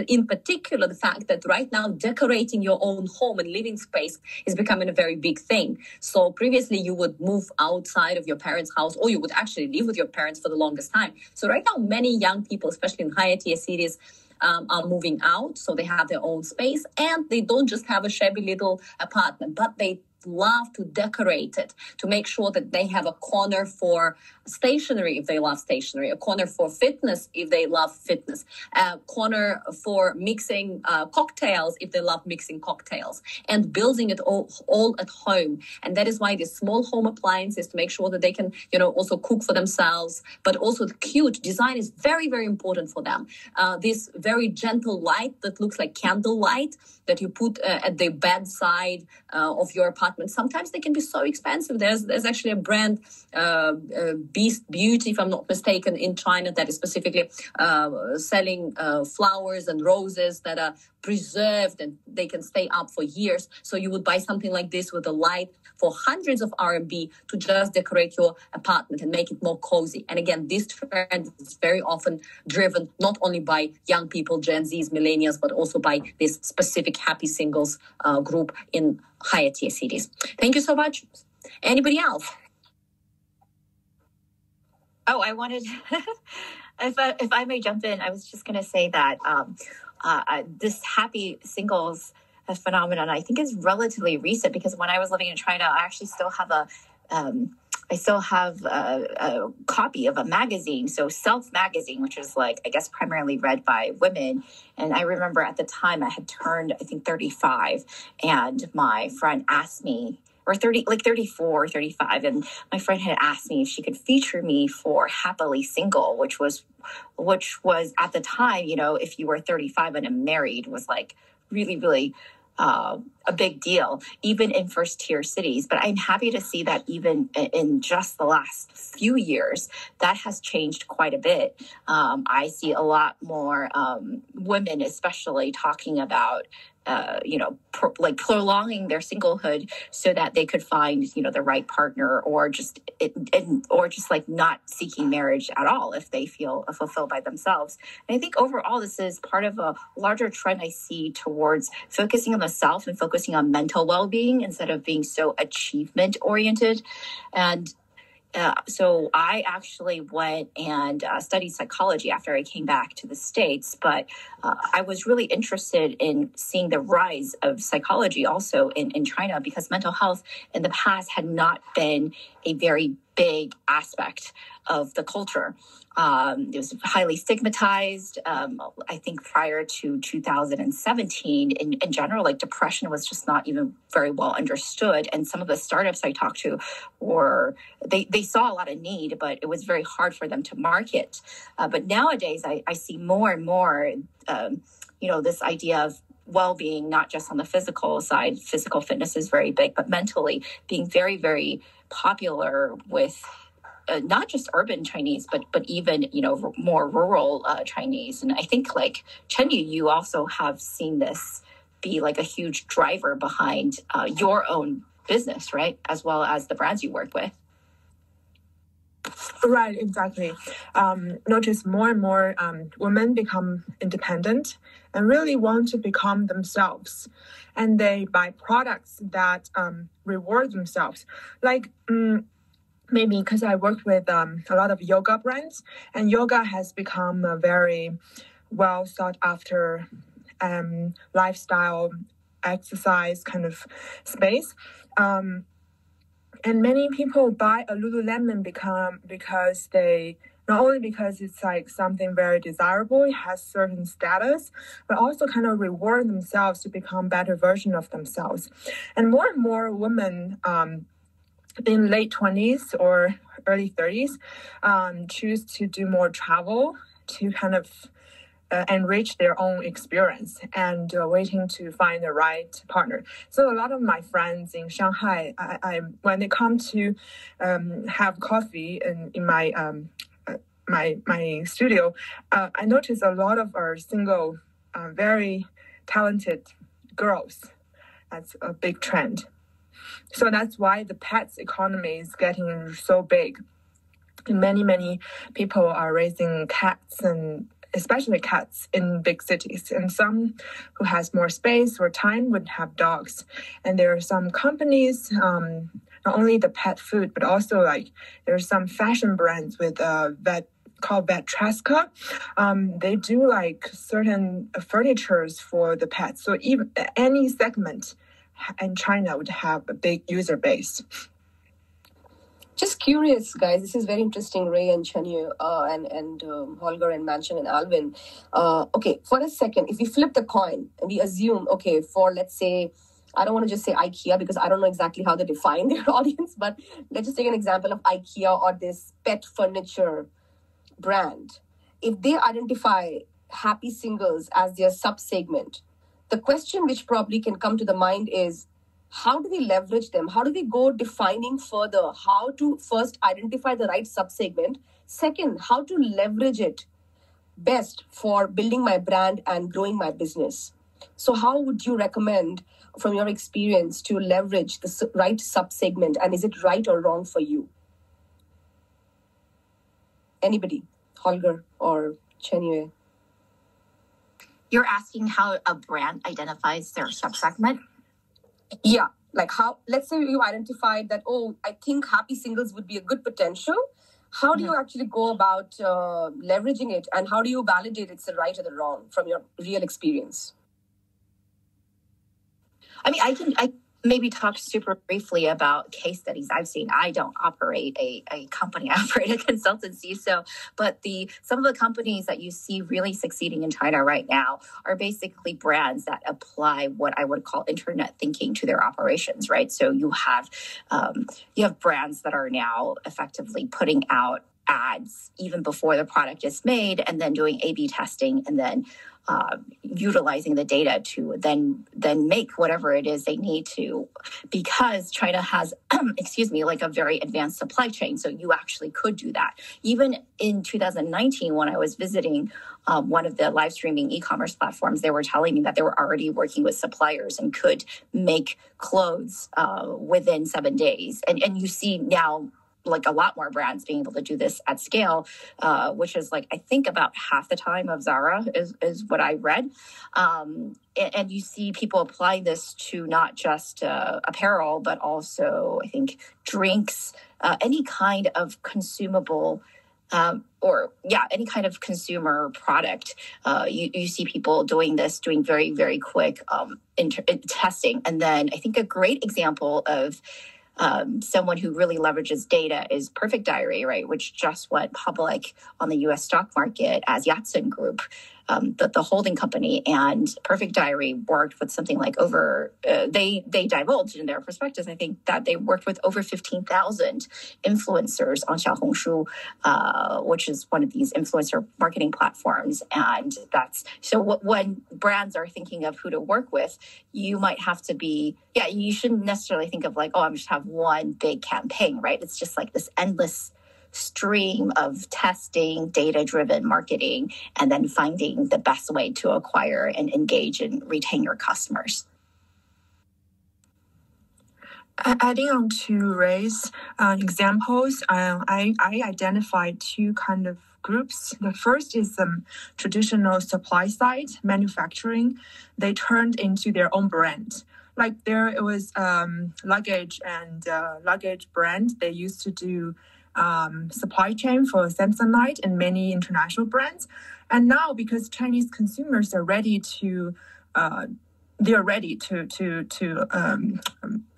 in particular the fact that right now decorating your own home and living space is becoming a very big thing. So previously you would move outside of your parents' house or you would actually live with your parents for the longest time. So right now many young people, especially in higher tier cities, um, are moving out, so they have their own space, and they don't just have a shabby little apartment, but they love to decorate it to make sure that they have a corner for stationery if they love stationery, a corner for fitness if they love fitness, a corner for mixing uh, cocktails if they love mixing cocktails, and building it all, all at home. And that is why these small home appliances to make sure that they can, you know, also cook for themselves, but also the cute design is very, very important for them. Uh, this very gentle light that looks like candle light that you put uh, at the bedside uh, of your apartment. Sometimes they can be so expensive. There's there's actually a brand, uh, uh, Beast Beauty, if I'm not mistaken, in China that is specifically uh, selling uh, flowers and roses that are preserved and they can stay up for years. So you would buy something like this with a light for hundreds of RMB to just decorate your apartment and make it more cozy. And again, this trend is very often driven not only by young people, Gen Zs, millennials, but also by this specific happy singles uh, group in higher tier cities. Thank you so much. Anybody else? Oh, I wanted, if I, if I may jump in, I was just going to say that um, uh, this happy singles phenomenon, I think, is relatively recent because when I was living in China, I actually still have a um, I still have a, a, copy of a magazine, so Self Magazine, which is like, I guess, primarily read by women. And I remember at the time I had turned, I think, 35, and my friend asked me, or 30 like 34 35 and my friend had asked me if she could feature me for happily single which was which was at the time you know if you were 35 and married was like really really uh, a big deal, even in first tier cities. But I'm happy to see that even in just the last few years, that has changed quite a bit. Um, I see a lot more um, women, especially, talking about uh, you know, pro- like prolonging their singlehood so that they could find, you know, the right partner or just, it, it, or just like not seeking marriage at all if they feel fulfilled by themselves. And I think overall, this is part of a larger trend I see towards focusing on the self and focusing on mental well being instead of being so achievement oriented. And uh, so I actually went and uh, studied psychology after I came back to the States, but uh, I was really interested in seeing the rise of psychology also in, in China because mental health in the past had not been a very big aspect of the culture. Um, it was highly stigmatized. Um, I think prior to 2017, in, in general, like depression was just not even very well understood. And some of the startups I talked to were, they, they saw a lot of need, but it was very hard for them to market. Uh, but nowadays, I, I see more and more, um, you know, this idea of well-being not just on the physical side physical fitness is very big but mentally being very very popular with uh, not just urban Chinese, but but even you know r- more rural uh, Chinese. And I think like Chenyu, you also have seen this be like a huge driver behind uh, your own business, right? As well as the brands you work with. Right, exactly. Um, notice more and more um, women become independent and really want to become themselves. And they buy products that um, reward themselves. Like, mm, maybe because I work with um, a lot of yoga brands, and yoga has become a very well sought after um, lifestyle exercise kind of space. Um, and many people buy a Lululemon become because they not only because it's like something very desirable, it has certain status, but also kind of reward themselves to become better version of themselves. And more and more women um, in late 20s or early 30s um, choose to do more travel to kind of uh, enrich their own experience and uh, waiting to find the right partner. So a lot of my friends in Shanghai, I, I when they come to um, have coffee in, in my um, uh, my my studio, uh, I notice a lot of our single, uh, very talented girls. That's a big trend. So that's why the pets economy is getting so big. Many, many people are raising cats and especially cats in big cities. And some who has more space or time would have dogs. And there are some companies, um, not only the pet food, but also like there's some fashion brands with uh, vet called Vetreska. Um, they do like certain furnitures for the pets. So even any segment in China would have a big user base. Just curious, guys. This is very interesting, Ray and Chenyu, uh, and and um, Holger and Man-Cheung and Alvin. Uh, okay, for a second, if we flip the coin and we assume, okay, for let's say, I don't want to just say IKEA because I don't know exactly how they define their audience, but let's just take an example of IKEA or this pet furniture brand. If they identify happy singles as their sub segment, the question which probably can come to the mind is how do we leverage them? How do we go defining further how to first identify the right subsegment? Second, how to leverage it best for building my brand and growing my business? So, how would you recommend, from your experience, to leverage the right subsegment? And is it right or wrong for you? Anybody, Holger or Chenyu? You're asking how a brand identifies their subsegment? Yeah, like how, let's say you identified that, oh, I think happy singles would be a good potential. How do you actually go about uh, leveraging it and how do you validate it's the right or the wrong from your real experience? I mean, I can, I maybe talk super briefly about case studies I've seen. I don't operate a, a company, I operate a consultancy. So, but the some of the companies that you see really succeeding in China right now are basically brands that apply what I would call internet thinking to their operations, right? So you have um, you have brands that are now effectively putting out ads even before the product is made and then doing A B testing and then uh, utilizing the data to then then make whatever it is they need to. Because china has excuse me like a very advanced supply chain so you actually could do that. Even in 2019 when i was visiting um, one of the live streaming e-commerce platforms they were telling me that they were already working with suppliers and could make clothes uh, within seven days. And and you see now like a lot more brands being able to do this at scale, uh, which is like I think about half the time of Zara is is what I read, um, and, and, you see people apply this to not just uh, apparel but also I think drinks, uh, any kind of consumable. Um, or yeah, any kind of consumer product. Uh, you, you see people doing this, doing very, very quick um, inter- testing. And then I think a great example of um, someone who really leverages data is Perfect Diary, right, which just went public on the U.S. stock market as Yatsen Group, um, the, the, holding company. And Perfect Diary worked with something like over uh, they they divulged in their prospectus. I think that they worked with over fifteen thousand influencers on Xiaohongshu, uh, which is one of these influencer marketing platforms. And that's so when brands are thinking of who to work with, you might have to be yeah. You shouldn't necessarily think of like oh I'm just have one big campaign, right? It's just like this endless stream of testing, data driven marketing, and then finding the best way to acquire and engage and retain your customers. Adding on to Ray's uh, examples, uh, I, I identified two kind of groups. The first is um, traditional supply side manufacturing. They turned into their own brand. Like there, it was um, luggage and uh, luggage brand. They used to do um, supply chain for Samsonite and many international brands. And now, because Chinese consumers are ready to uh, they're ready to to to um,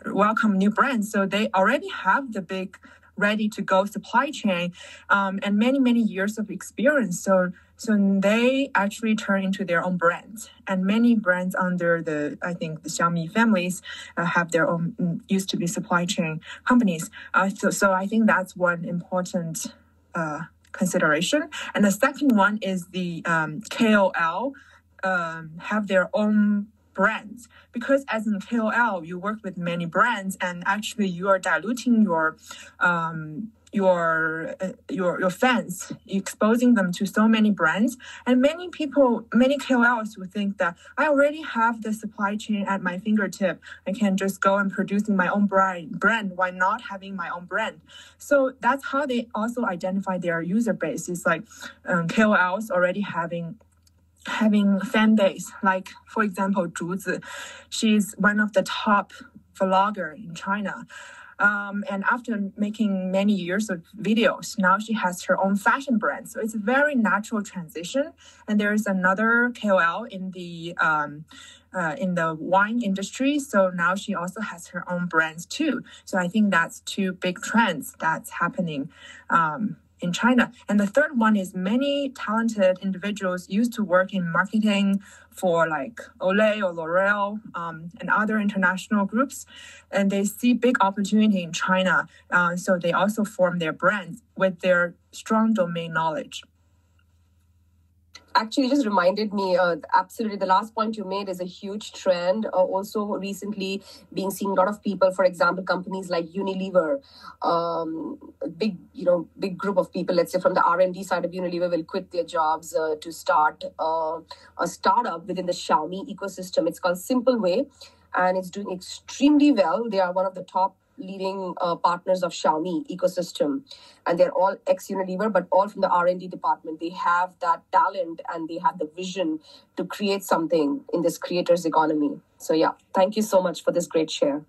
welcome new brands. So they already have the big ready to go supply chain um, and many many years of experience. So so they actually turn into their own brands, and many brands under the I think the Xiaomi families uh, have their own mm, used to be supply chain companies. Uh, so so I think that's one important. Uh, consideration and the second one is the um, KOL um, have their own brands because as an KOL, you work with many brands and actually you are diluting your um, your uh, your your fans, exposing them to so many brands. And many people, many KOLs would think that I already have the supply chain at my fingertip. I can just go and producing my own brand. Brand, why not having my own brand? So that's how they also identify their user base. It's like um, KOLs already having having fan base. Like for example, Zhu Zi, she's one of the top vlogger in China. Um, and after making many years of videos, now she has her own fashion brand. So it's a very natural transition. And there is another KOL in the um, uh, in the wine industry. So now she also has her own brands too. So I think that's two big trends that's happening um, in China. And the third one is many talented individuals used to work in marketing for like Olay or L'Oreal um, and other international groups, and they see big opportunity in China. Uh, so they also form their brands with their strong domain knowledge actually just reminded me uh, absolutely the last point you made is a huge trend uh, also recently being seen a lot of people for example companies like unilever um, big you know big group of people let's say from the r&d side of unilever will quit their jobs uh, to start uh, a startup within the xiaomi ecosystem. It's called simple way and it's doing extremely well. They are one of the top leading uh, partners of Xiaomi ecosystem, and they're all ex Unilever, but all from the R and D department. They have that talent and they have the vision to create something in this creators economy. So yeah, thank you so much for this great share.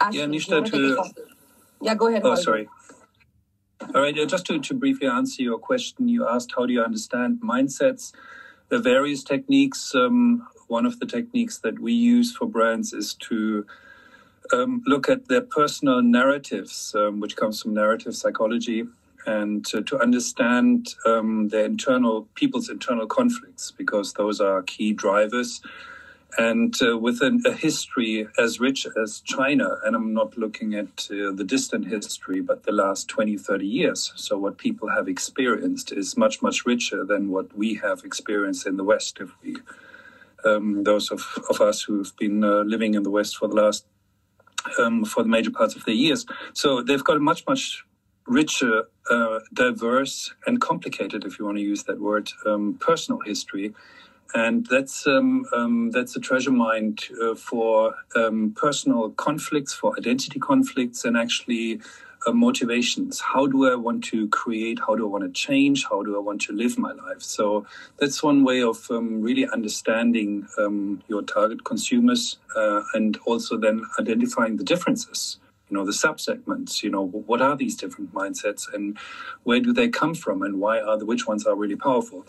Ashley, yeah, Nishtha, to yeah, go ahead. Oh, sorry. All right, just to, to briefly answer your question, you asked how do you understand mindsets? The various techniques. Um, one of the techniques that we use for brands is to um, look at their personal narratives, um, which comes from narrative psychology, and to, to understand um, their internal people's internal conflicts, because those are key drivers. And uh, within a history as rich as China, and I'm not looking at uh, the distant history, but the last 20, 30 years. So, what people have experienced is much, much richer than what we have experienced in the West, if we um, those of, of us who've been uh, living in the West for the last um, for the major parts of their years. So they've got a much much richer, uh, diverse, and complicated, if you want to use that word, um, personal history. And that's um, um, that's a treasure mine uh, for um, personal conflicts, for identity conflicts, and actually uh, motivations. How do I want to create? How do I want to change? How do I want to live my life? So that's one way of um, really understanding um, your target consumers uh, and also then identifying the differences you know the subsegments you know what are these different mindsets and where do they come from and why are the which ones are really powerful?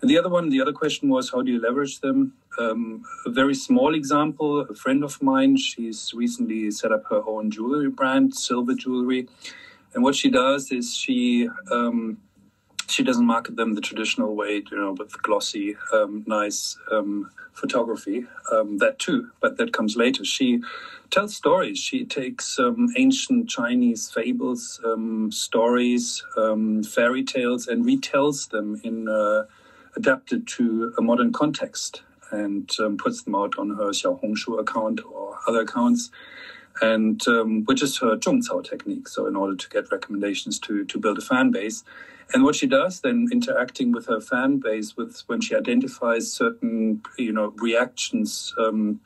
And the other one the other question was how do you leverage them? Um, a very small example a friend of mine she's recently set up her own jewelry brand silver jewelry. And what she does is she um, she doesn't market them the traditional way, you know, with glossy, um, nice um, photography. Um, that too, but that comes later. She tells stories. She takes um, ancient Chinese fables, um, stories, um, fairy tales, and retells them in uh, adapted to a modern context, and puts them out on her Xiaohongshu account or other accounts and um, which is her Zhongcao technique. So in order to get recommendations to to build a fan base, and what she does then interacting with her fan base with when she identifies certain you know reactions. Um,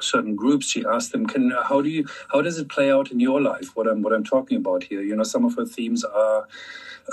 certain groups she asks them can how do you how does it play out in your life what i'm what i'm talking about here you know some of her themes are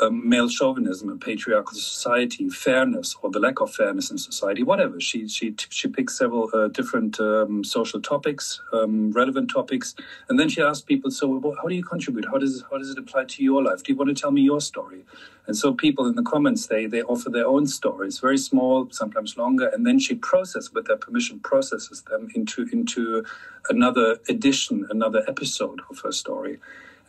um, male chauvinism, a patriarchal society, fairness or the lack of fairness in society, whatever. She she she picks several uh, different um, social topics, um, relevant topics, and then she asks people, "So, how do you contribute? How does how does it apply to your life? Do you want to tell me your story?" And so, people in the comments they they offer their own stories, very small, sometimes longer, and then she processes with their permission, processes them into into another edition, another episode of her story.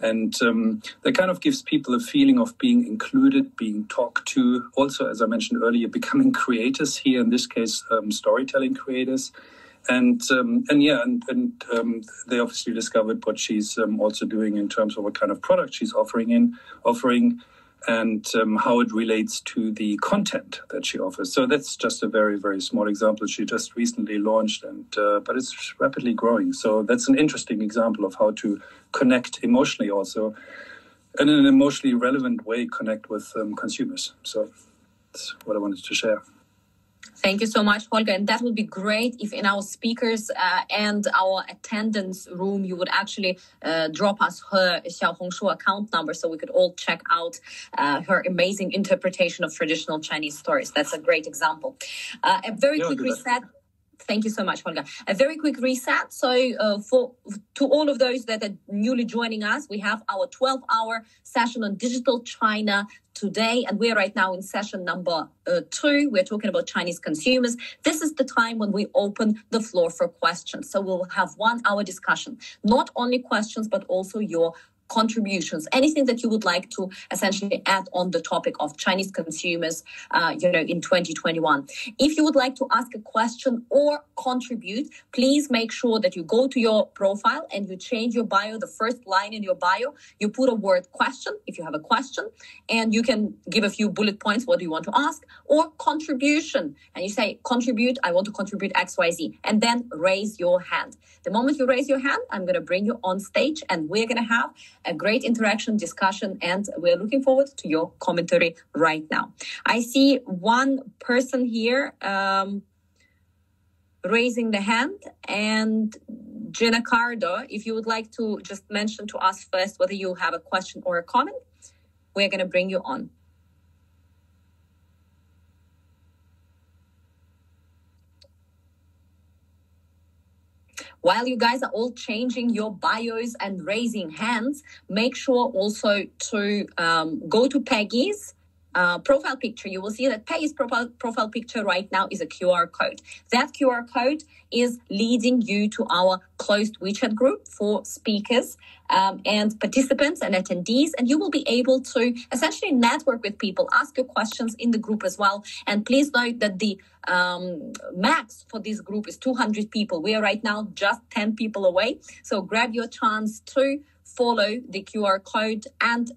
And um, that kind of gives people a feeling of being included, being talked to. Also, as I mentioned earlier, becoming creators here, in this case, um, storytelling creators. And um, and yeah, and, and um, they obviously discovered what she's um, also doing in terms of what kind of product she's offering in offering and um, how it relates to the content that she offers. So that's just a very, very small example. She just recently launched, and uh, but it's rapidly growing. So that's an interesting example of how to connect emotionally, also, and in an emotionally relevant way, connect with um, consumers. So that's what I wanted to share. Thank you so much, Holger. And that would be great if in our speakers uh, and our attendance room, you would actually uh, drop us her Xiao Hongshu account number so we could all check out uh, her amazing interpretation of traditional Chinese stories. That's a great example. Uh, a very yeah, quick reset. Thank you so much, Holger. A very quick reset. So, uh, for to all of those that are newly joining us, we have our 12-hour session on digital China today, and we're right now in session number uh, two. We're talking about Chinese consumers. This is the time when we open the floor for questions. So we'll have one-hour discussion, not only questions but also your contributions, anything that you would like to essentially add on the topic of Chinese consumers, uh, you know, in 2021. If you would like to ask a question or contribute, please make sure that you go to your profile and you change your bio, the first line in your bio, you put a word question if you have a question, and you can give a few bullet points. What do you want to ask? Or contribution. And you say, contribute, I want to contribute XYZ, and then raise your hand. The moment you raise your hand, I'm going to bring you on stage and we're going to have a great interaction, discussion, and we're looking forward to your commentary right now. I see one person here um, raising the hand, and Gina Cardo, if you would like to just mention to us first whether you have a question or a comment, we're going to bring you on. While you guys are all changing your bios and raising hands, make sure also to um, go to Peggy's uh, profile picture, you will see that Peggy's profile, profile picture right now is a QR code. That QR code is leading you to our closed WeChat group for speakers um, and participants and attendees. And you will be able to essentially network with people, ask your questions in the group as well. And please note that the um, max for this group is 200 people. We are right now just 10 people away. So grab your chance to follow the QR code and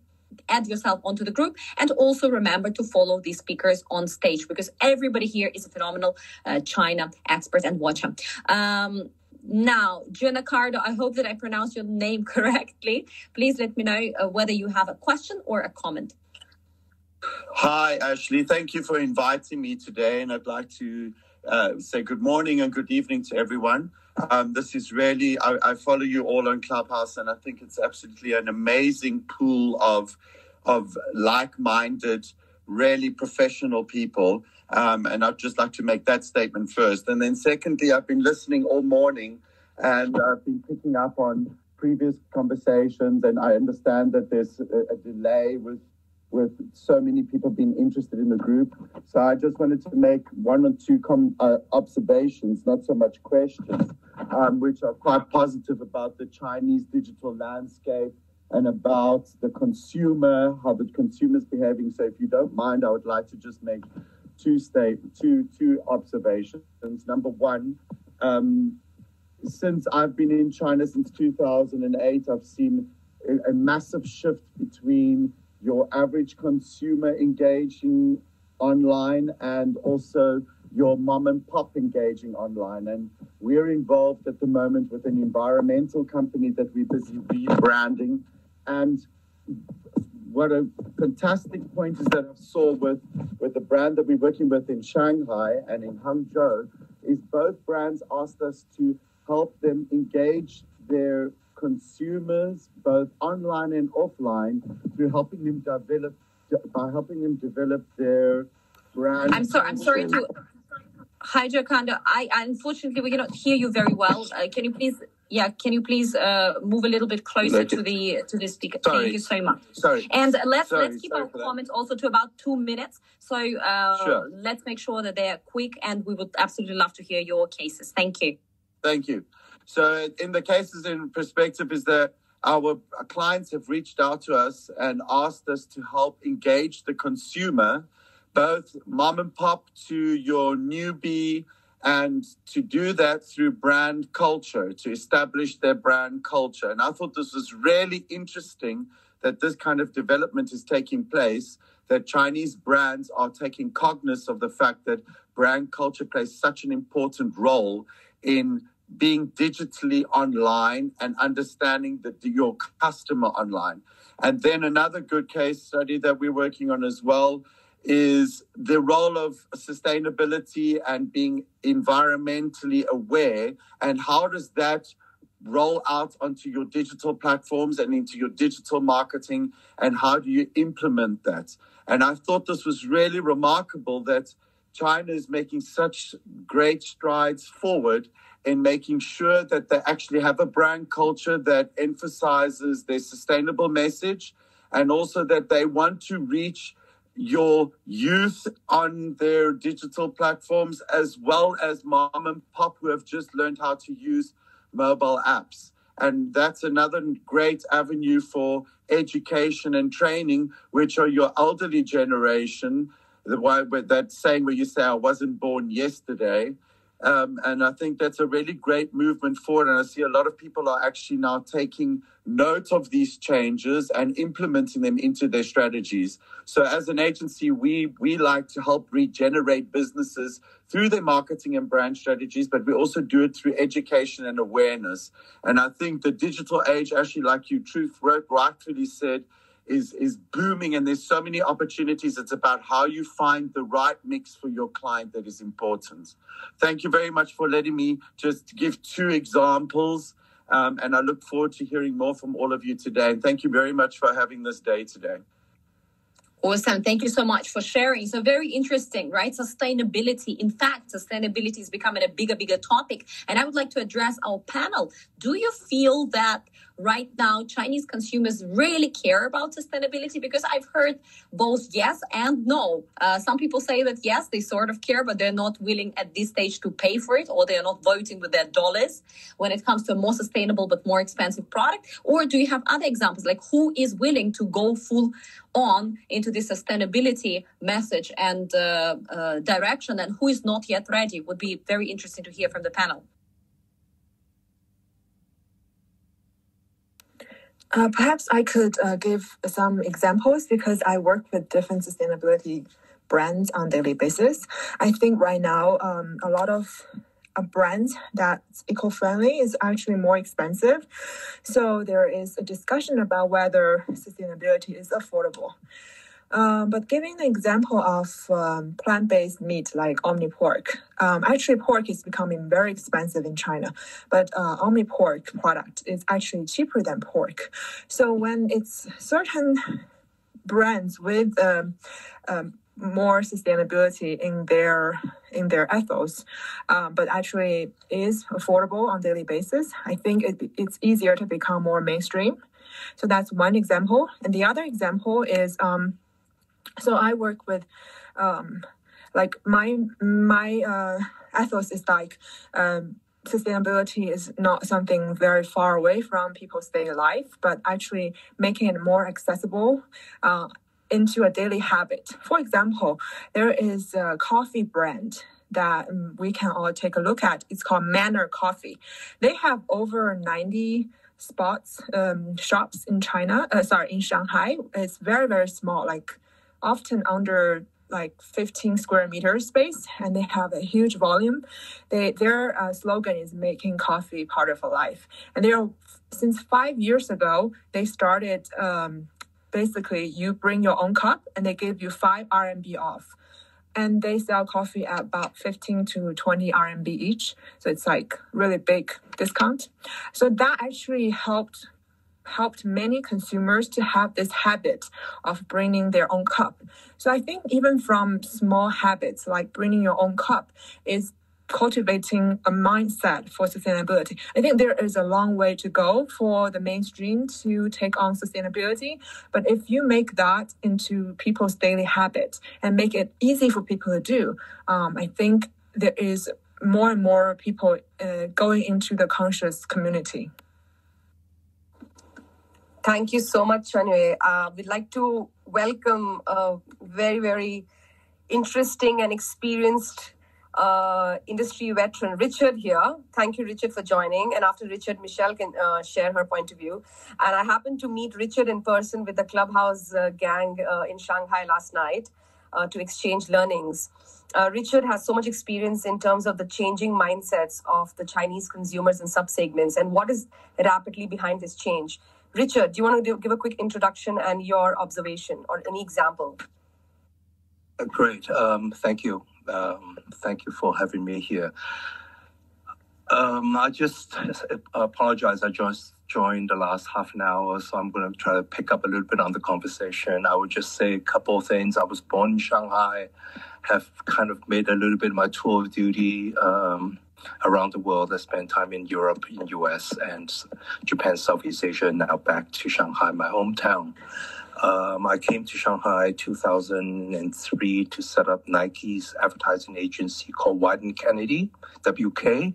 add yourself onto the group and also remember to follow these speakers on stage because everybody here is a phenomenal uh, China expert and watcher. Um, now, Gina Cardo, I hope that I pronounced your name correctly. Please let me know uh, whether you have a question or a comment. Hi, Ashley. Thank you for inviting me today. And I'd like to uh, say good morning and good evening to everyone. Um, this is really, I, I, follow you all on Clubhouse, and I think it's absolutely an amazing pool of, of like minded, really professional people. Um, and I'd just like to make that statement first. And then, secondly, I've been listening all morning and I've been picking up on previous conversations, and I understand that there's a, a delay with with so many people being interested in the group. So I just wanted to make one or two com- uh, observations, not so much questions, um, which are quite positive about the Chinese digital landscape and about the consumer, how the consumer is behaving. So if you don't mind, I would like to just make two state two two observations. Number one. Um, since I've been in China since 2008, I've seen a, a massive shift between your average consumer engaging online and also your mom and pop engaging online. And we're involved at the moment with an environmental company that we're busy rebranding. And what a fantastic point is that I saw with, with the brand that we're working with in Shanghai and in Hangzhou is both brands asked us to help them engage their consumers both online and offline through helping them develop by helping them develop their brand. I'm sorry. I'm sorry to. Hi. I unfortunately we cannot hear you very well. Uh, can you please? Yeah, can you please uh, move a little bit closer to the to the speaker? Sorry. Thank you so much. Sorry. And let's Sorry, let's keep our comments also to about two minutes. So uh, Sure. let's make sure that they're quick, and we would absolutely love to hear your cases. Thank you. Thank you. So, in the cases in perspective, is that our clients have reached out to us and asked us to help engage the consumer, both mom and pop to your newbie, and to do that through brand culture, to establish their brand culture. And I thought this was really interesting that this kind of development is taking place, that Chinese brands are taking cognizance of the fact that brand culture plays such an important role in being digitally online and understanding the, your customer online. And then another good case study that we're working on as well is the role of sustainability and being environmentally aware and how does that roll out onto your digital platforms and into your digital marketing and how do you implement that? And i thought this was really remarkable that china is making such great strides forward in making sure that they actually have a brand culture that emphasizes their sustainable message and also that they want to reach your youth on their digital platforms as well as mom and pop who have just learned how to use mobile apps. And that's another great avenue for education and training which are your elderly generation the one that saying where you say i wasn't born yesterday um, and I think that's a really great movement forward. And I see a lot of people are actually now taking note of these changes and implementing them into their strategies. So as an agency, we we like to help regenerate businesses through their marketing and brand strategies, but we also do it through education and awareness. And I think the digital age, actually, like you truth rightfully said, is is booming and there's so many opportunities it's about how you find the right mix for your client that is important thank you very much for letting me just give two examples um, and i look forward to hearing more from all of you today and thank you very much for having this day today Awesome. Thank you so much for sharing. So very interesting, right? Sustainability. In fact, sustainability is becoming a bigger, bigger topic. And I would like to address our panel. Do you feel that right now Chinese consumers really care about sustainability? Because I've heard both yes and no. Uh, some people say that yes, they sort of care, but they're not willing at this stage to pay for it, or they're not voting with their dollars when it comes to a more sustainable but more expensive product. Or do you have other examples, like who is willing to go full on into this sustainability message and uh, uh, direction, and who is not yet ready? Would be very interesting to hear from the panel. Uh, perhaps I could uh, give some examples because I work with different sustainability brands on daily basis. I think right now um, a lot of a brand that's eco-friendly is actually more expensive. So there is a discussion about whether sustainability is affordable. Um, but giving the example of um, plant-based meat like OmniPork, um, actually pork is becoming very expensive in China, but uh, OmniPork product is actually cheaper than pork. So when it's certain brands with um, um, more sustainability in their in their ethos, um, but actually is affordable on daily basis, I think it, it's easier to become more mainstream. So that's one example, and the other example is. Um, so I work with, um, like my my uh, ethos is like um, sustainability is not something very far away from people's daily life, but actually making it more accessible. Uh, into a daily habit. For example, there is a coffee brand that um, we can all take a look at. It's called Manner Coffee. They have over 90 spots, um, shops in China, uh, sorry, in Shanghai. It's very, very small, like often under like 15 square meter space and they have a huge volume. They their uh, slogan is making coffee part of a life. And they're since five years ago they started um, basically you bring your own cup and they give you five RMB off. And they sell coffee at about 15 to 20 RMB each. So it's like really big discount. So that actually helped helped many consumers to have this habit of bringing their own cup. So I think even from small habits like bringing your own cup is cultivating a mindset for sustainability. I think there is a long way to go for the mainstream to take on sustainability. But if you make that into people's daily habit and make it easy for people to do, um, I think there is more and more people uh, going into the conscious community. Thank you so much, Chenyu. Uh, we'd like to welcome a very, very interesting and experienced uh, industry veteran, Richard, here. Thank you, Richard, for joining. And after Richard, Michelle can uh, share her point of view. And I happened to meet Richard in person with the Clubhouse uh, gang uh, in Shanghai last night uh, to exchange learnings. Richard has so much experience in terms of the changing mindsets of the Chinese consumers and subsegments and what is rapidly behind this change. Richard, do you want to give a quick introduction and your observation or any example? Uh, great. Um, thank you. Um, thank you for having me here. Um, I just apologize. I just joined the last half an hour, so I'm going to try to pick up a little bit on the conversation. I would just say a couple of things. I was born in Shanghai, have kind of made a little bit my tour of duty. Um, around the world. I spent time in Europe, in US, and Japan, Southeast Asia, now back to Shanghai, my hometown. Um, I came to Shanghai 2003 to set up Nike's advertising agency called Wieden+Kennedy, WK.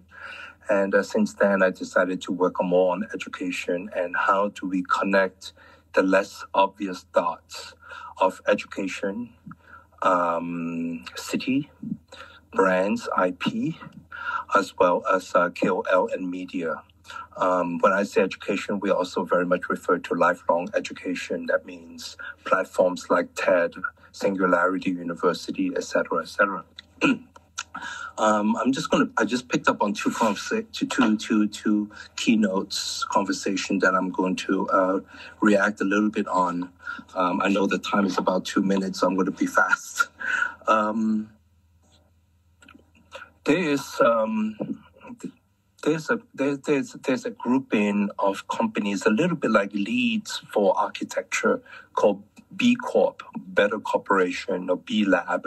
And uh, since then, I decided to work more on education and how do we connect the less obvious dots of education, um, city, brands, IP, as well as uh, KOL and media. Um, when I say education, we also very much refer to lifelong education. That means platforms like TED, Singularity University, etc., etc. um, I'm just going to. I just picked up on two, conversa- two, two, two, two keynotes conversation that I'm going to uh, react a little bit on. Um, I know the time is about two minutes, so I'm going to be fast. Um, there is um, there's a there, there's there's a grouping of companies a little bit like leads for architecture called B Corp, Better Corporation or B Lab,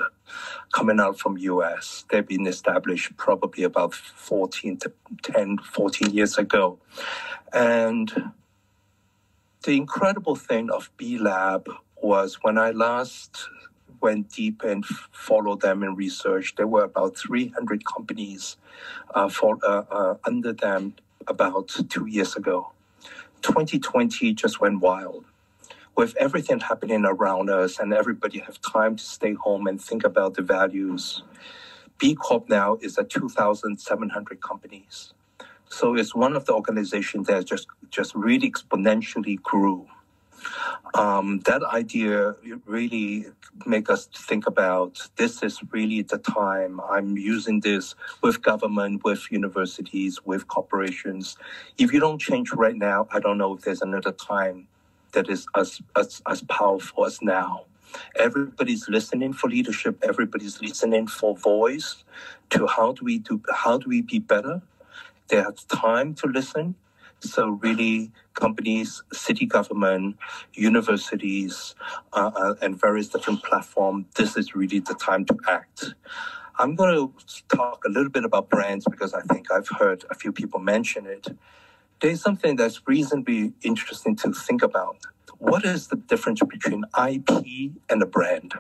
coming out from US. They've been established probably about 14 to 10, 14 years ago. And the incredible thing of B Lab was when I last went deep and followed them in research. There were about 300 companies uh, for, uh, uh, under them about two years ago. 2020 just went wild. With everything happening around us and everybody have time to stay home and think about the values, B Corp now is at 2,700 companies. So it's one of the organizations that just just really exponentially grew um, that idea really make us think about this is really the time i'm using this with government with universities with corporations. If you don't change right now i don't know if there's another time that is as as, as powerful as now. Everybody's listening for leadership. Everybody's listening for voice to how do we do how do we be better. They have time to listen so really, companies, city government, universities, uh, uh, and various different platforms, this is really the time to act. I'm going to talk a little bit about brands because I think I've heard a few people mention it. There's something that's reasonably interesting to think about. What is the difference between IP and a brand?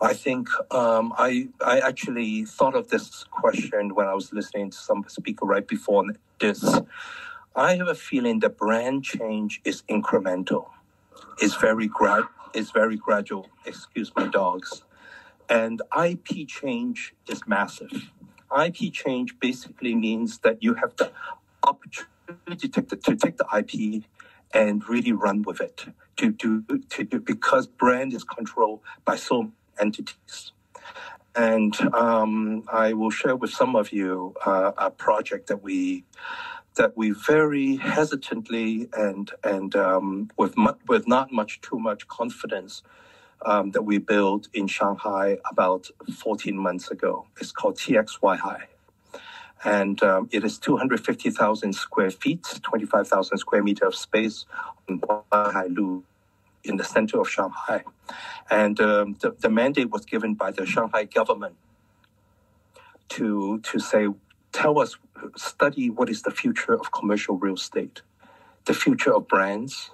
I think um, I I actually thought of this question when I was listening to some speaker right before this. I have a feeling that brand change is incremental. It's very grad it's very gradual. Excuse my dogs. And IP change is massive. IP change basically means that you have the opportunity to take the, to take the IP and really run with it to do to, to because brand is controlled by so entities. And um, I will share with some of you uh, a project that we that we very hesitantly and and um, with with not much too much confidence um, that we built in Shanghai about 14 months ago. It's called TXY And um, it is 250,000 square feet, 25,000 square meter of space on Huaihai Lu in the center of Shanghai. And um, the, the mandate was given by the Shanghai government to, to say, tell us, study what is the future of commercial real estate, the future of brands,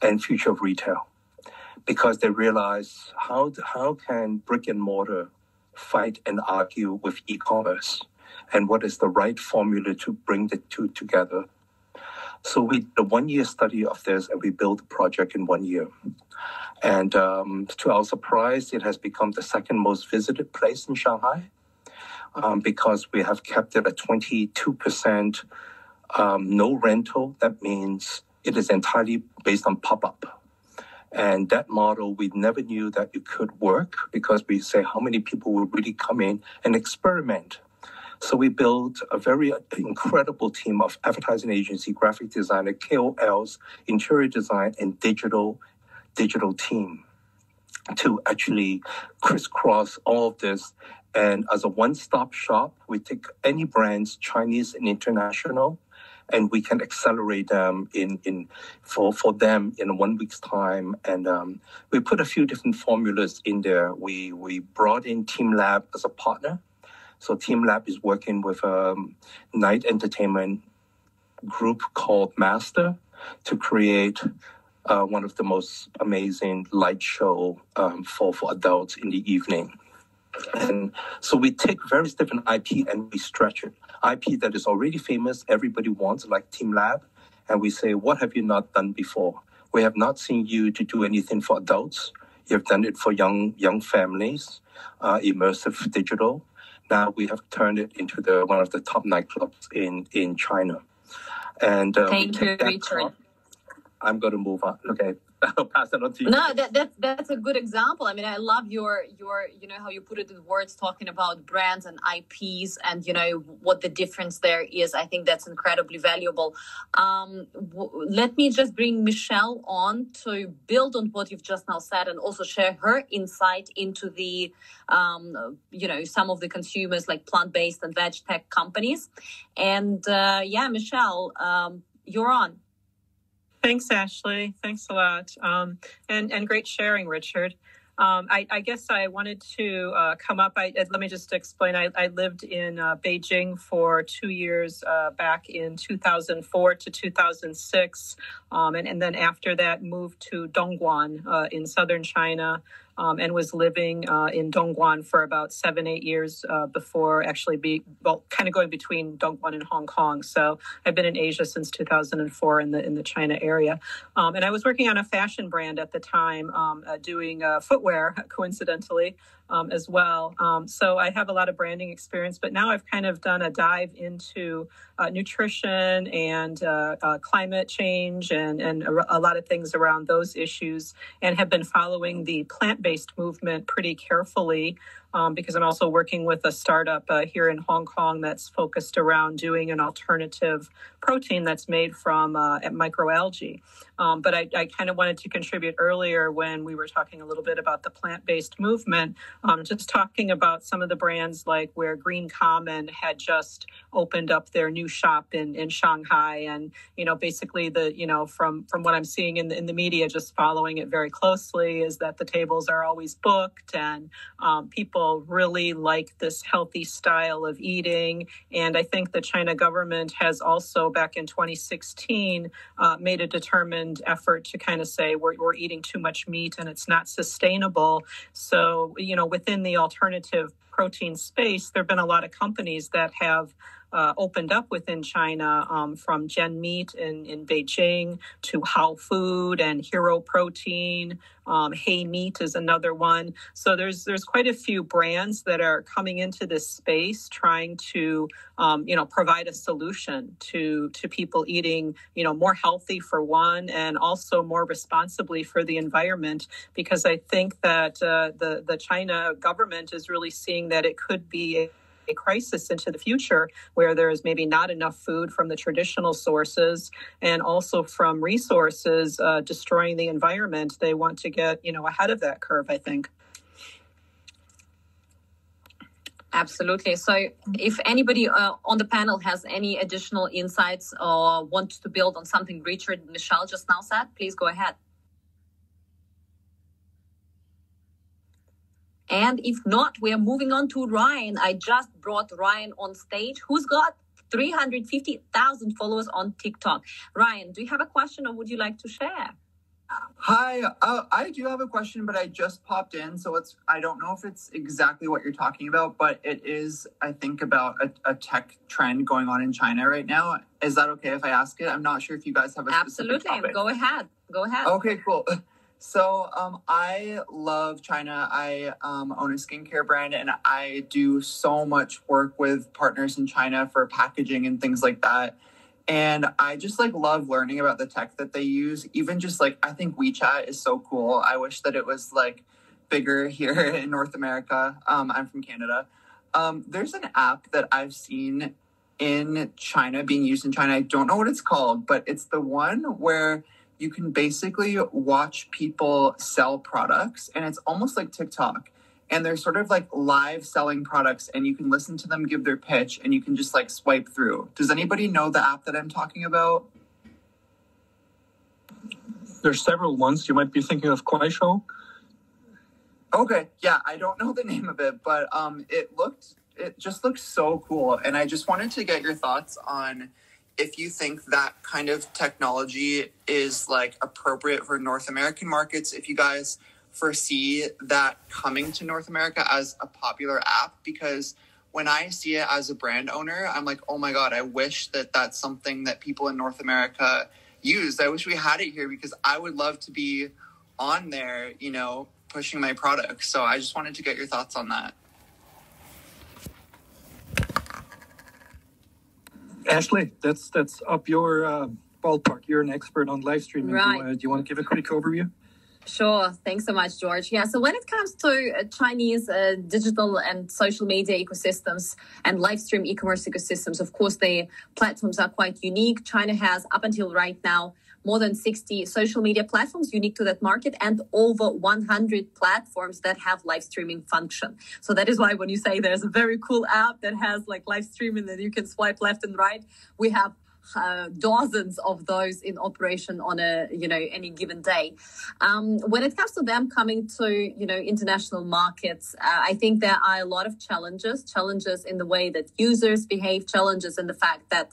and future of retail. Because they realize how, how can brick and mortar fight and argue with e-commerce? And what is the right formula to bring the two together so we did a one year study of this and we built the project in one year. And um, to our surprise, it has become the second most visited place in Shanghai um, because we have kept it at 22% um, no rental. That means it is entirely based on pop up. And that model, we never knew that it could work because we say how many people will really come in and experiment so we built a very incredible team of advertising agency, graphic designer, KOLs, interior design, and digital digital team to actually crisscross all of this. And as a one-stop shop, we take any brands, Chinese and international, and we can accelerate them in, in for, for them in one week's time. And um, we put a few different formulas in there. We we brought in teamLab as a partner so teamLab is working with a night entertainment group called Master to create uh, one of the most amazing light show um, for, for adults in the evening. And so we take various different IP and we stretch it. IP that is already famous, everybody wants, like teamLab. And we say, what have you not done before? We have not seen you to do anything for adults. You have done it for young young families, uh, immersive digital. Now we have turned it into the one of the top nightclubs in in China. And um, thank you, Richard. Top, I'm going to move on. Okay. I'll pass it on to you. No, that, that that's a good example. I mean, I love your your you know how you put it in words, talking about brands and IPs, and you know what the difference there is. I think that's incredibly valuable. Um, w- let me just bring Michelle on to build on what you've just now said, and also share her insight into the um, you know some of the consumers like plant based and veg tech companies. And uh, yeah, Michelle, um, you're on. Thanks, Ashley. Thanks a lot. Um, and, and great sharing, Richard. Um, I, I, guess I wanted to uh, come up. I, let me just explain. I, I lived in uh, Beijing for two years uh, back in 2004 to 2006. Um, and, and, then after that, moved to Dongguan uh, in southern China um, and was living uh, in Dongguan for about seven, eight years uh, before actually be well, kind of going between Dongguan and Hong Kong. So I've been in Asia since 2004 in the in the China area, um, and I was working on a fashion brand at the time, um, uh, doing uh, footwear, coincidentally um, as well. Um, so I have a lot of branding experience, but now I've kind of done a dive into uh, nutrition and uh, uh, climate change and, and a, a, lot of things around those issues and have been following the plant based movement pretty carefully um, because I'm also working with a startup uh, here in Hong Kong that's focused around doing an alternative protein that's made from uh, microalgae. Um, but I, I kind of wanted to contribute earlier when we were talking a little bit about the plant based movement, um, just talking about some of the brands like where Green Common had just opened up their new shop in, in Shanghai. And, you know, basically the, you know, from, from what I'm seeing in the, in the media, just following it very closely, is that the tables are always booked and um, people really like this healthy style of eating. And I think the China government has also, back in 2016, uh, made a effort to kind of say we're, we're eating too much meat and it's not sustainable. So, you know, within the alternative protein space, there have been a lot of companies that have uh, opened up within China, um, from Zhenmeat in, in Beijing to Haofood and Hero Protein. Um, Meat is another one. So there's there's quite a few brands that are coming into this space, trying to um, you know provide a solution to to people eating you know more healthy for one, and also more responsibly for the environment. Because I think that uh, the the China government is really seeing that it could be a crisis into the future where there's maybe not enough food from the traditional sources and also from resources uh, destroying the environment. They want to get you know ahead of that curve. I think. Absolutely. So, if anybody uh, on the panel has any additional insights or wants to build on something Richard Michelle just now said, please go ahead. And if not, we are moving on to Ryan. I just brought Ryan on stage, who's got 350,000 followers on TikTok. Ryan, do you have a question or would you like to share? Hi, uh, I do have a question, but I just popped in, so it's I don't know if it's exactly what you're talking about, but it is I think about a, a tech trend going on in China right now. Is that okay if I ask it? I'm not sure if you guys have a absolutely. Go ahead. Go ahead. Okay, cool. So um, I love China. I um, own a skincare brand, and I do so much work with partners in China for packaging and things like that. And I just like love learning about the tech that they use. Even just like I think WeChat is so cool. I wish that it was like bigger here in North America. Um, I'm from Canada. Um, there's an app that I've seen in China being used in China. I don't know what it's called, but it's the one where you can basically watch people sell products and it's almost like TikTok. And they're sort of like live selling products and you can listen to them give their pitch and you can just like swipe through. Does anybody know the app that I'm talking about? There's several ones. You might be thinking of Kuaishou. Okay, yeah, I don't know the name of it, but um, it looked, it just looks so cool, and I just wanted to get your thoughts on if you think that kind of technology is like appropriate for North American markets, if you guys foresee that coming to North America as a popular app, because when I see it as a brand owner, I'm like, oh my God, I wish that that's something that people in North America used. I wish we had it here because I would love to be on there, you know, pushing my product. So I just wanted to get your thoughts on that. Ashley, that's that's up your uh, ballpark. You're an expert on live streaming. Right. Do, you wanna, do you want to give a quick overview? Sure. Thanks so much, George. Yeah. So when it comes to uh, Chinese uh, digital and social media ecosystems and live stream e-commerce ecosystems, of course, the platforms are quite unique. China has, up until right now, more than 60 social media platforms unique to that market and over 100 platforms that have live streaming function. So that is why when you say there's a very cool app that has like live streaming that you can swipe left and right, we have uh, dozens of those in operation on a you know any given day. Um, when it comes to them coming to you know international markets, uh, I think there are a lot of challenges. Challenges in the way that users behave. Challenges in the fact that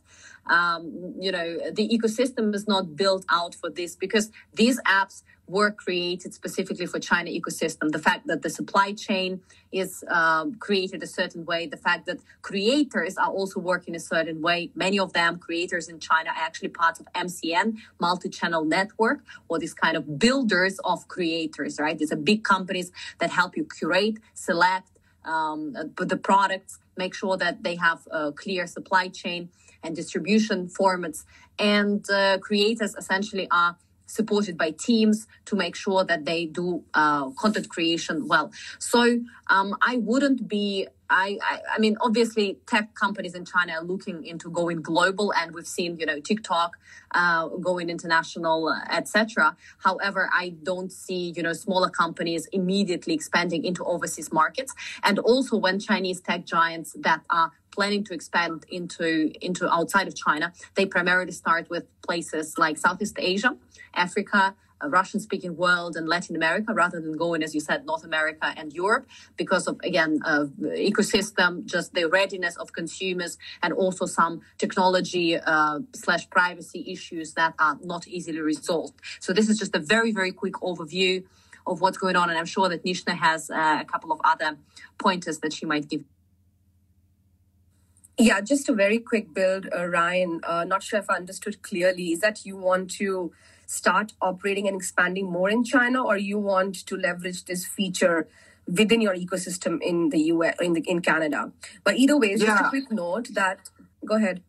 um, you know the ecosystem is not built out for this because these apps were created specifically for China ecosystem. The fact that the supply chain is um, created a certain way, the fact that creators are also working a certain way. Many of them, creators in China, are actually part of MCN, multi-channel network, or these kind of builders of creators, right? These are big companies that help you curate, select, um, the products, make sure that they have a clear supply chain and distribution formats. And uh, creators essentially are supported by teams to make sure that they do uh, content creation well. So um, I wouldn't be. I, I, I mean, obviously, tech companies in China are looking into going global, and we've seen, you know, TikTok uh, going international, uh, etc. However, I don't see, you know, smaller companies immediately expanding into overseas markets. And also, when Chinese tech giants that are planning to expand into into outside of China, they primarily start with places like Southeast Asia, Africa, Russian speaking world and Latin America rather than going, as you said, North America and Europe because of, again, uh, ecosystem, just the readiness of consumers and also some technology uh, slash privacy issues that are not easily resolved. So this is just a very, very quick overview of what's going on. And I'm sure that Nishtha has uh, a couple of other pointers that she might give Yeah, just a very quick build, uh, Ryan. Uh, not sure if I understood clearly. Is that you want to start operating and expanding more in China, or you want to leverage this feature within your ecosystem in the US, in the in Canada? But either way, just a quick note that. Go ahead.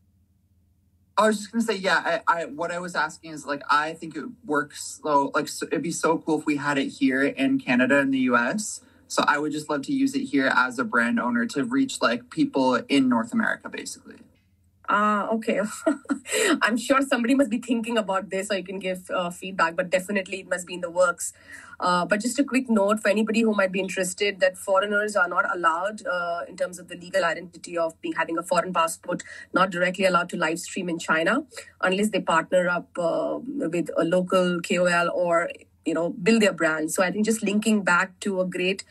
I was just gonna say, yeah. I, I what I was asking is like, I think it works so like so, it'd be so cool if we had it here in Canada and the U.S. So I would just love to use it here as a brand owner to reach like people in North America, basically. Ah, okay. I'm sure somebody must be thinking about this, or you can give uh, feedback. But definitely, it must be in the works. Uh, but just a quick note for anybody who might be interested that foreigners are not allowed, uh, in terms of the legal identity of being having a foreign passport, not directly allowed to live stream in China unless they partner up uh, with a local KOL or you know build their brand. So I think just linking back to a great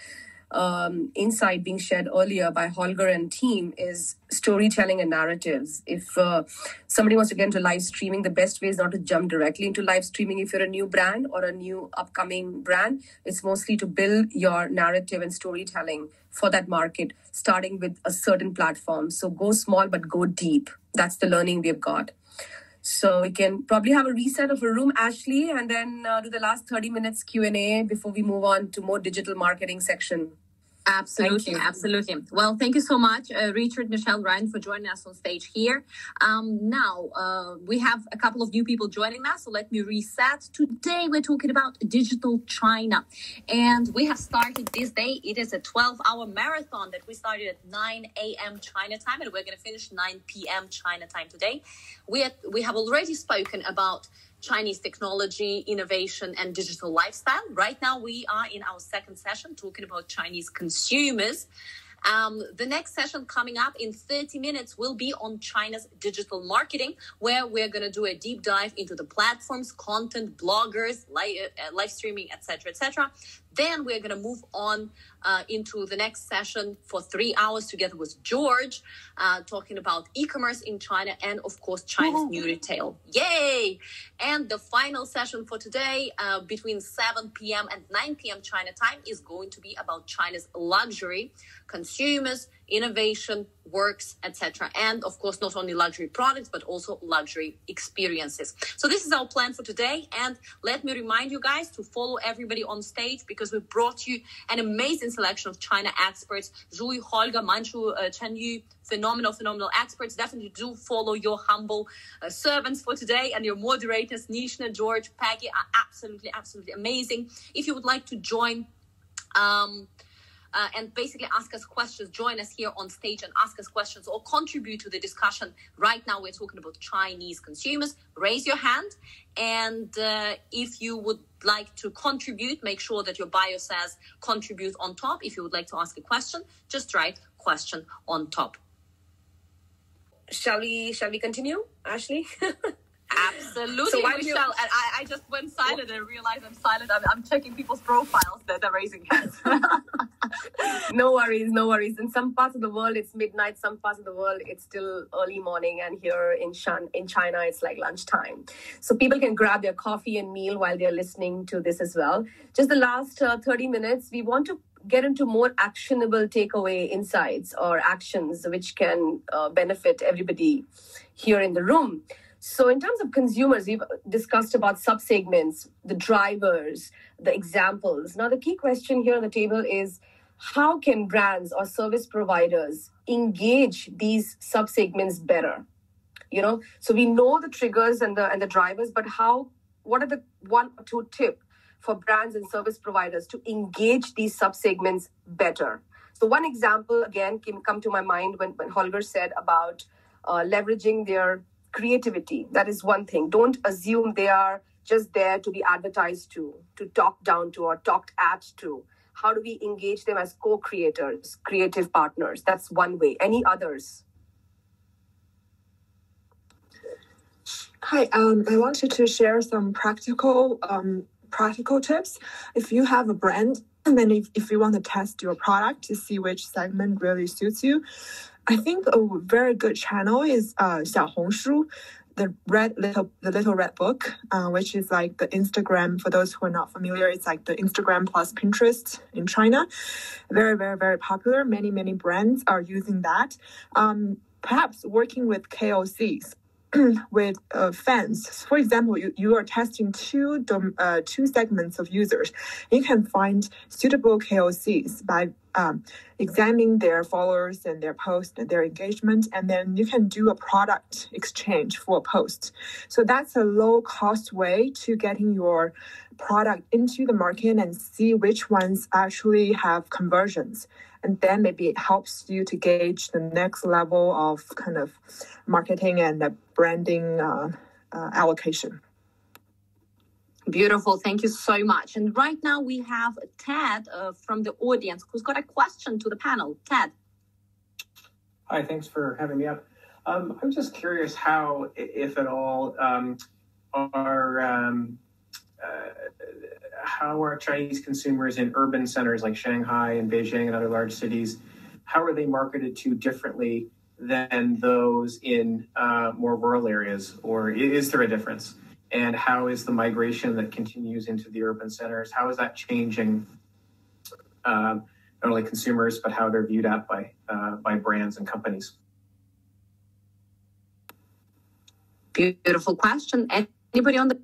um, insight being shared earlier by Holger and team is storytelling and narratives. If uh, somebody wants to get into live streaming, the best way is not to jump directly into live streaming if you're a new brand or a new upcoming brand. It's mostly to build your narrative and storytelling for that market, starting with a certain platform. So go small but go deep. That's the learning we've got. So we can probably have a reset of a room, Ashley, and then uh, do the last 30 minutes Q&A before we move on to more digital marketing section. Absolutely, absolutely. Well, thank you so much, uh, Richard, Michelle, Ryan, for joining us on stage here. Um, now, uh, we have a couple of new people joining us, so let me reset. Today, we're talking about digital China, and we have started this day. It is a 12 hour marathon that we started at 9 a.m. China time, and we're going to finish 9 p.m. China time today. We, are, we have already spoken about Chinese technology, innovation, and digital lifestyle. Right now, we are in our second session talking about Chinese consumers. Um, the next session coming up in 30 minutes will be on China's digital marketing, where we're going to do a deep dive into the platforms, content, bloggers, live, uh, live streaming, etc., etc. Then we're going to move on uh, into the next session for three hours together with George, uh, talking about e-commerce in China and, of course, China's new retail. Yay! And the final session for today, uh, between 7 p.m. and 9 p.m. China time, is going to be about China's luxury, consumers, innovation, works, etc. And of course, not only luxury products, but also luxury experiences. So this is our plan for today. And let me remind you guys to follow everybody on stage because we brought you an amazing selection of China experts. Rui, Holger, Man-Cheung, uh, Chenyu, phenomenal, phenomenal experts. Definitely do follow your humble uh, servants for today and your moderators, Nishtha, George, Peggy are absolutely, absolutely amazing. If you would like to join, um, uh, and basically ask us questions, join us here on stage and ask us questions or contribute to the discussion. Right now, we're talking about Chinese consumers. Raise your hand. And uh, if you would like to contribute, make sure that your bio says contribute on top. If you would like to ask a question, just write question on top. Shall we? Shall we continue, Ashley? Absolutely, So why Michelle. you- And I, I just went silent and realized I'm silent. I'm, I'm checking people's profiles. They're, they're raising hands. no worries, no worries. In some parts of the world, it's midnight. Some parts of the world, it's still early morning, and here in Shan- in China, it's like lunchtime. So people can grab their coffee and meal while they're listening to this as well. Just the last uh, thirty minutes, we want to get into more actionable takeaway insights or actions which can uh, benefit everybody here in the room. So, in terms of consumers, we've discussed about subsegments, the drivers, the examples. Now, the key question here on the table is how can brands or service providers engage these subsegments better? You know, so we know the triggers and the and the drivers, but how? What are the one or two tip for brands and service providers to engage these subsegments better? So, one example again came come to my mind when when Holger said about uh, leveraging their creativity. That is one thing. Don't assume they are just there to be advertised to, to talk down to, or talked at to. How do we engage them as co creators, creative partners? That's one way. Any others? Hi, um, I wanted to share some practical um, practical tips. If you have a brand, and then if, if you want to test your product to see which segment really suits you, I think a very good channel is uh, Xiaohongshu, the red little the little red book, uh, which is like the Instagram. For those who are not familiar, it's like the Instagram plus Pinterest in China. Very very very popular. Many many brands are using that. Um, perhaps working with KOCs with uh, fans. For example, you, you are testing two dom- uh, two segments of users. You can find suitable KOCs by um, examining their followers and their posts and their engagement, and then you can do a product exchange for a post. So that's a low cost way to getting your product into the market and see which ones actually have conversions and then maybe it helps you to gauge the next level of kind of marketing and branding uh, uh, allocation. Beautiful. Thank you so much. And right now we have Ted uh, from the audience who's got a question to the panel. Ted. Hi, thanks for having me up. Um, I'm just curious how, if at all, um, are um, how are Chinese consumers in urban centers like Shanghai and Beijing and other large cities, how are they marketed to differently than those in uh, more rural areas, or is there a difference? And how is the migration that continues into the urban centers? How is that changing um, not only consumers but how they're viewed at by uh, by brands and companies? Beautiful question. Anybody on the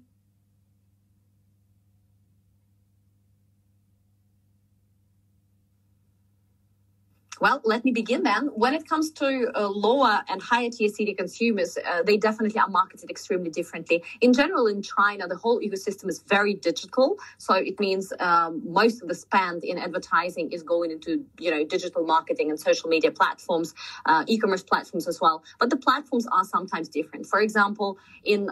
Well, let me begin then. When it comes to uh, lower and higher tier city consumers, uh, they definitely are marketed extremely differently. In general, in China, the whole ecosystem is very digital. So it means um, most of the spend in advertising is going into, you know, digital marketing and social media platforms, uh, e-commerce platforms as well. But the platforms are sometimes different. For example, in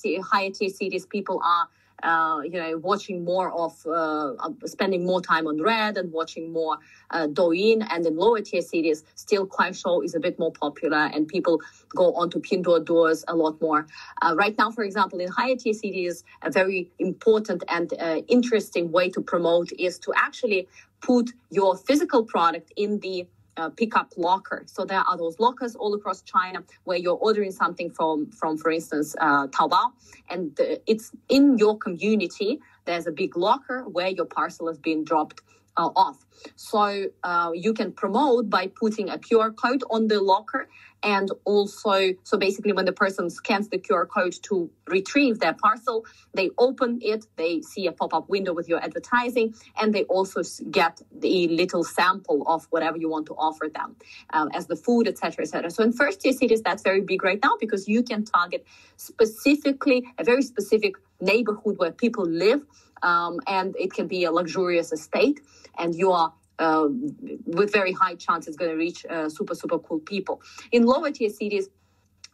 tier, higher tier cities, people are uh, you know, watching more of, uh, spending more time on Red and watching more uh, Douyin. And in lower tier cities, still Kuaishou is a bit more popular and people go on to Pinduoduos a lot more. Uh, right now, for example, in higher tier cities, a very important and uh, interesting way to promote is to actually put your physical product in the uh, pickup locker. So there are those lockers all across China where you're ordering something from, from for instance, uh, Taobao, and the, it's in your community. There's a big locker where your parcel has been dropped uh, off. So uh, you can promote by putting a QR code on the locker and also so basically when the person scans the qr code to retrieve their parcel they open it they see a pop-up window with your advertising and they also get the little sample of whatever you want to offer them um, as the food etc etc so in first tier cities that's very big right now because you can target specifically a very specific neighborhood where people live um, and it can be a luxurious estate and you are uh, with very high chance it's going to reach uh, super super cool people. In lower tier cities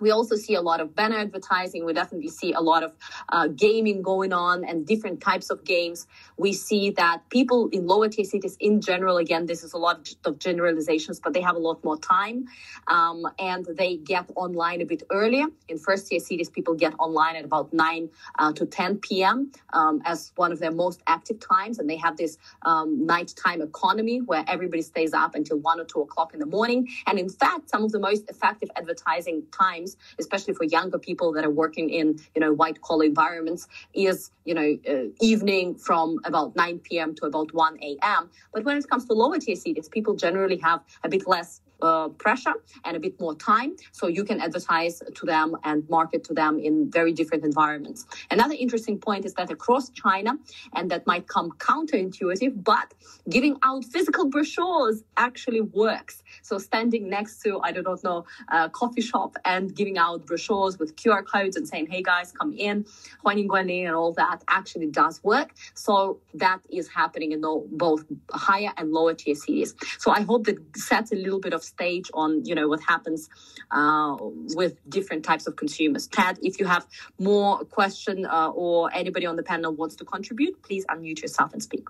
we also see a lot of banner advertising. We definitely see a lot of uh, gaming going on and different types of games. We see that people in lower tier cities in general, again, this is a lot of generalizations, but they have a lot more time um, and they get online a bit earlier. In first tier cities, people get online at about 9 uh, to 10 p.m. Um, as one of their most active times. And they have this um, nighttime economy where everybody stays up until 1 or 2 o'clock in the morning. And in fact, some of the most effective advertising times especially for younger people that are working in, you know, white collar environments, is, you know, uh, evening from about 9 p.m. to about 1 a.m. But when it comes to lower tier cities, people generally have a bit less uh, pressure and a bit more time. So you can advertise to them and market to them in very different environments. Another interesting point is that across China, and that might come counterintuitive, but giving out physical brochures actually works. So standing next to, I don't know, a coffee shop and giving out brochures with QR codes and saying, hey guys, come in, and all that actually does work. So that is happening in both higher and lower tier cities. So I hope that sets a little bit of stage on you know what happens uh, with different types of consumers. Ted, if you have more question uh, or anybody on the panel wants to contribute, please unmute yourself and speak.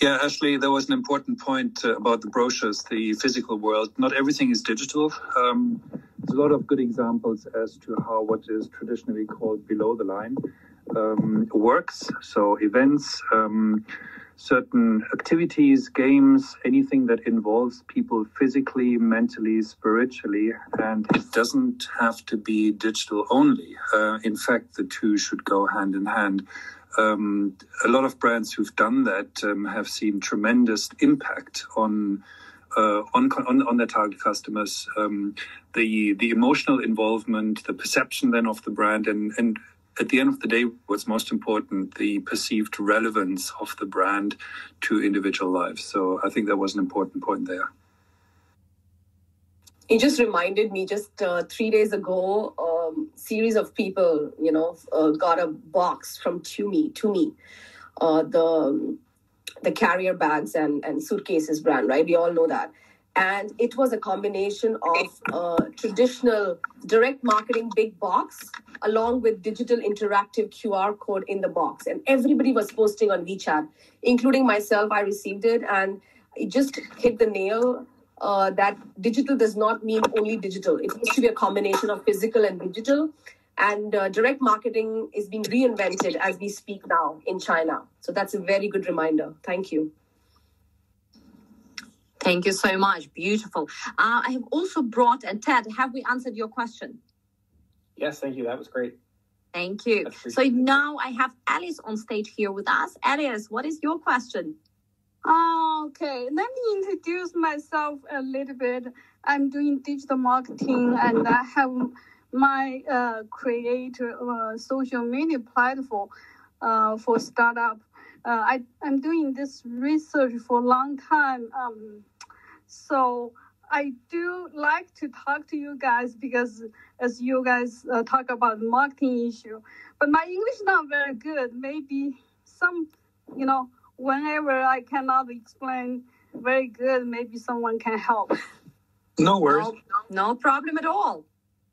Yeah, Ashley, there was an important point uh, about the brochures, the physical world. Not everything is digital. Um, there's a lot of good examples as to how what is traditionally called below the line um, works. So events. Um, certain activities, games, anything that involves people physically, mentally, spiritually. And it doesn't have to be digital only. Uh, in fact, the two should go hand in hand. Um, a lot of brands who've done that um, have seen tremendous impact on uh, on, on on their target customers, um, the the emotional involvement, the perception then of the brand, and and at the end of the day, what's most important, the perceived relevance of the brand to individual lives. So I think that was an important point there. It just reminded me just uh, three days ago, um, series of people, you know, uh, got a box from Tumi, Tumi, uh, the the carrier bags and, and suitcases brand, right? We all know that. And it was a combination of uh, traditional direct marketing big box along with digital interactive QR code in the box. And everybody was posting on WeChat, including myself. I received it and it just hit the nail uh, that digital does not mean only digital. It needs to be a combination of physical and digital. And uh, direct marketing is being reinvented as we speak now in China. So that's a very good reminder. Thank you. Thank you so much. Beautiful. Uh, I have also brought, and Ted, have we answered your question? Yes, thank you. That was great. Thank you. So now I have Alice on stage here with us. Alice, what is your question? Oh, okay, let me introduce myself a little bit. I'm doing digital marketing and I have my uh, creator uh, social media platform uh, for startup. Uh, I, I'm doing this research for a long time. Um, so I do like to talk to you guys because as you guys uh, talk about marketing issue, but my English not very good. Maybe some, you know, whenever I cannot explain very good, maybe someone can help. No worries. No, no problem at all.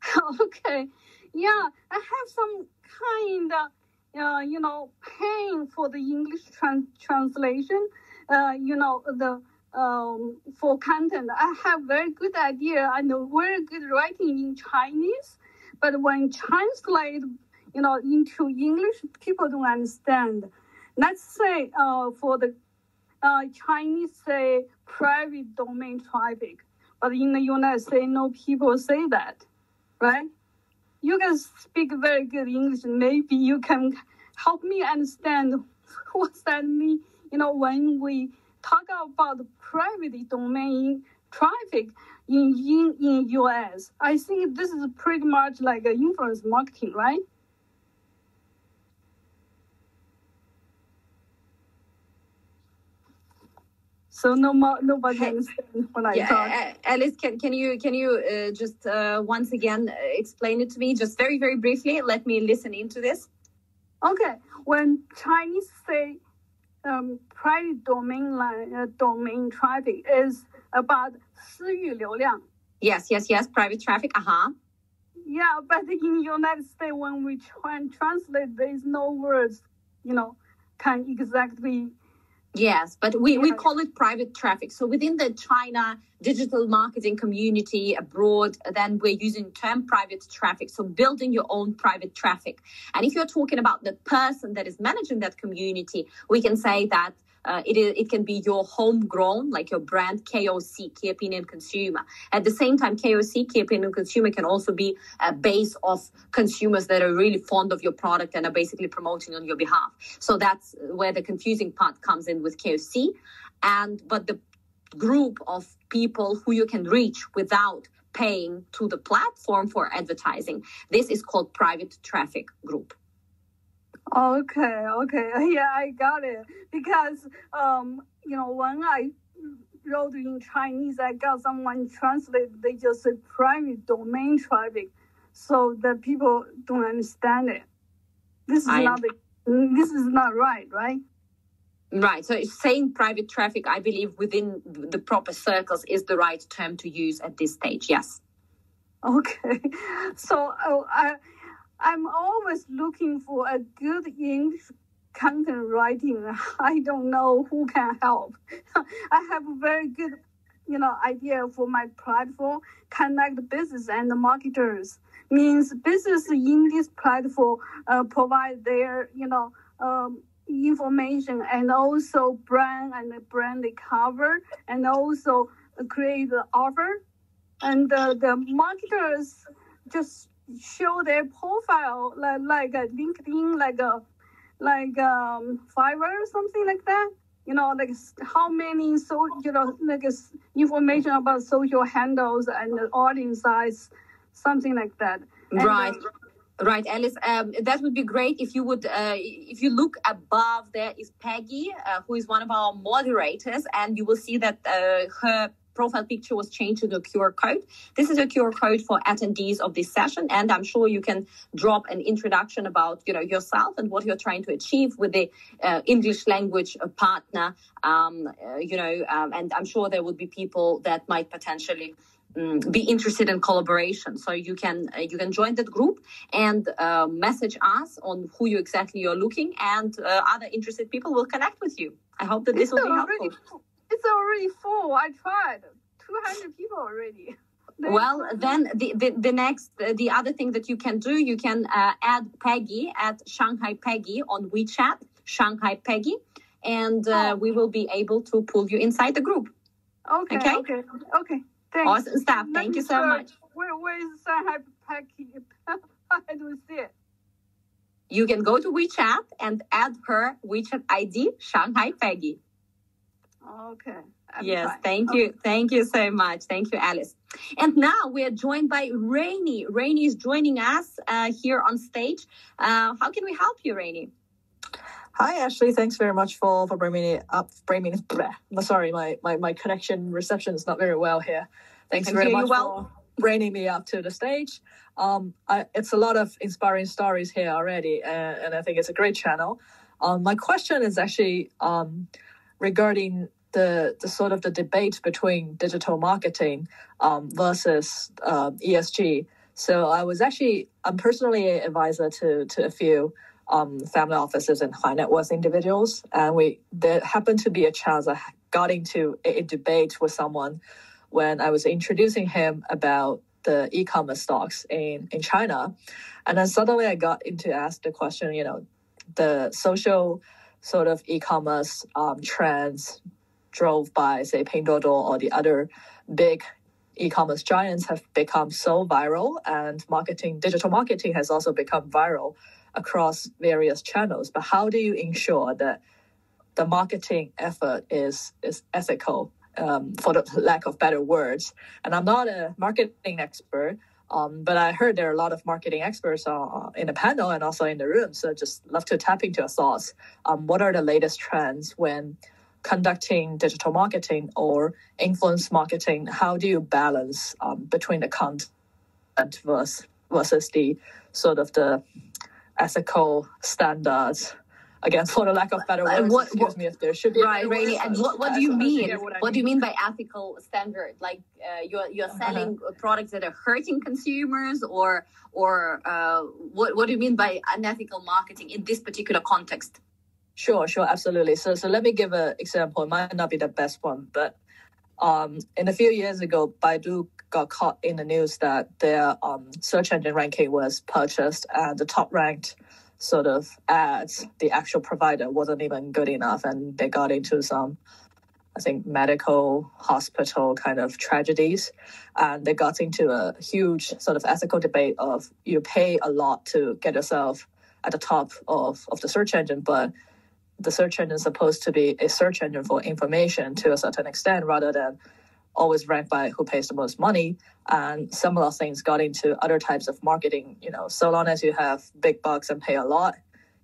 okay. Yeah, I have some kind of, uh, you know, pain for the English trans- translation. Uh, you know, the um, for content, I have very good idea and very good writing in Chinese, but when translate, you know, into English, people don't understand. Let's say uh, for the uh, Chinese say private domain traffic, but in the United States, no people say that right? You can speak very good English. Maybe you can help me understand what's that mean. You know, when we talk about private domain traffic in in in US, I think this is pretty much like a influence marketing, right? So no more, nobody understands when I yeah, talk. Alice, can, can you can you uh, just uh, once again uh, explain it to me, just very very briefly? Let me listen into this. Okay, when Chinese say um, private domain line, uh, domain traffic is about 私域流量. Yes, yes, yes. Private traffic. Uh huh. Yeah, but in United States, when we try and translate, there is no words, you know, can exactly Yes, but we, we call it private traffic. So within the China digital marketing community abroad, then we're using term private traffic. So building your own private traffic. And if you're talking about the person that is managing that community, we can say that uh, it, can be your homegrown, like your brand KOC, key opinion consumer. At the same time, KOC, key opinion consumer, can also be a base of consumers that are really fond of your product and are basically promoting on your behalf. So that's where the confusing part comes in with KOC. And but the group of people who you can reach without paying to the platform for advertising, this is called private traffic group. Okay, okay, yeah, I got it. Because um, you know, when I wrote in Chinese, I got someone translate. They just say private domain traffic, so that people don't understand it. This is I- not the, this is not right, right? Right. So saying private traffic, I believe within the proper circles is the right term to use at this stage. Yes. Okay, so uh, I I'm always looking for a good English content writing. I don't know who can help. I have a very good, you know, idea for my platform. Connect business and marketers means business in this platform uh, provide their, you know, um, information and also brand and brand cover and also create the offer and uh, the marketers just show their profile like, like a LinkedIn, like a like um, Fiverr or something like that. you know, like how many so you know, like information about social handles and the audience size, something like that. And, Right. um, Right, Alice. Um, that would be great if you would, uh, if you look above. There is Peggy, uh, who is one of our moderators, and you will see that uh, her profile picture was changed to the QR code. This is a QR code for attendees of this session, and I'm sure you can drop an introduction about you know yourself and what you're trying to achieve with the uh, English language partner. Um, uh, you know, um, and I'm sure there would be people that might potentially um, be interested in collaboration. So you can uh, you can join that group and uh, message us on who you exactly you're looking, and uh, other interested people will connect with you. I hope that this it's will be helpful. full. It's already full. I tried. Two hundred people already. They- Well, then the, the, the next, uh, the other thing that you can do, you can uh, add Peggy at Shanghai Peggy on WeChat, Shanghai Peggy, and uh, we will be able to pull you inside the group. Okay, Okay. okay, okay. Thanks. Awesome stuff. Let Thank you so search. much. Where, where is Shanghai Peggy? I don't see it. You can go to WeChat and add her WeChat ID, Shanghai Peggy. Okay. I'm Yes, trying. thank Okay. you. Thank you so much. Thank you, Alice. And now we are joined by Rainy. Rainy is joining us uh, here on stage. Uh, how can we help you, Rainy? Hi, Ashley. Thanks very much for, for bringing it up. Bringing it. Bleh. I'm Sorry, my, my, my connection reception is not very well here. Thanks Can very much well. for bringing me up to the stage. Um, I, it's a lot of inspiring stories here already, and, and I think it's a great channel. Um, my question is actually um, regarding the, the sort of the debate between digital marketing um, versus um, ESG. So I was actually I'm personally an advisor to to a few um, family offices and high net worth individuals, and we there happened to be a chance I got into a, a debate with someone when I was introducing him about the e-commerce stocks in in China, and then suddenly I got into ask the question, you know, the social sort of e-commerce um, trends drove by say Pinduoduo or the other big e-commerce giants have become so viral and marketing digital marketing has also become viral across various channels. But how do you ensure that the marketing effort is is ethical um, for the lack of better words? And i'm not a marketing expert um, but i heard there are a lot of marketing experts uh, in the panel and also in the room so just love to tap into your thoughts. Um, what are the latest trends when conducting digital marketing or influence marketing, how do you balance um, between the content versus, versus the sort of the ethical standards? Again, for the lack of better Uh, words, what- excuse what- me if there should be Right, Rainy. And what, what do you mean? what What do you mean by ethical standard? Like uh, you're you're selling products that are hurting consumers, or or uh, what what do you mean by unethical marketing in this particular context? Sure, sure, absolutely. So, so let me give an example. It might not be the best one, but um, in a few years ago, Baidu got caught in the news that their um, search engine ranking was purchased, and the top ranked sort of ads, the actual provider wasn't even good enough, and they got into some, I think, medical hospital kind of tragedies, and they got into a huge sort of ethical debate of you pay a lot to get yourself at the top of, of the search engine, but the search engine is supposed to be a search engine for information to a certain extent rather than always ranked by who pays the most money. And similar things got into other types of marketing you know. So long as you have big bucks and pay a lot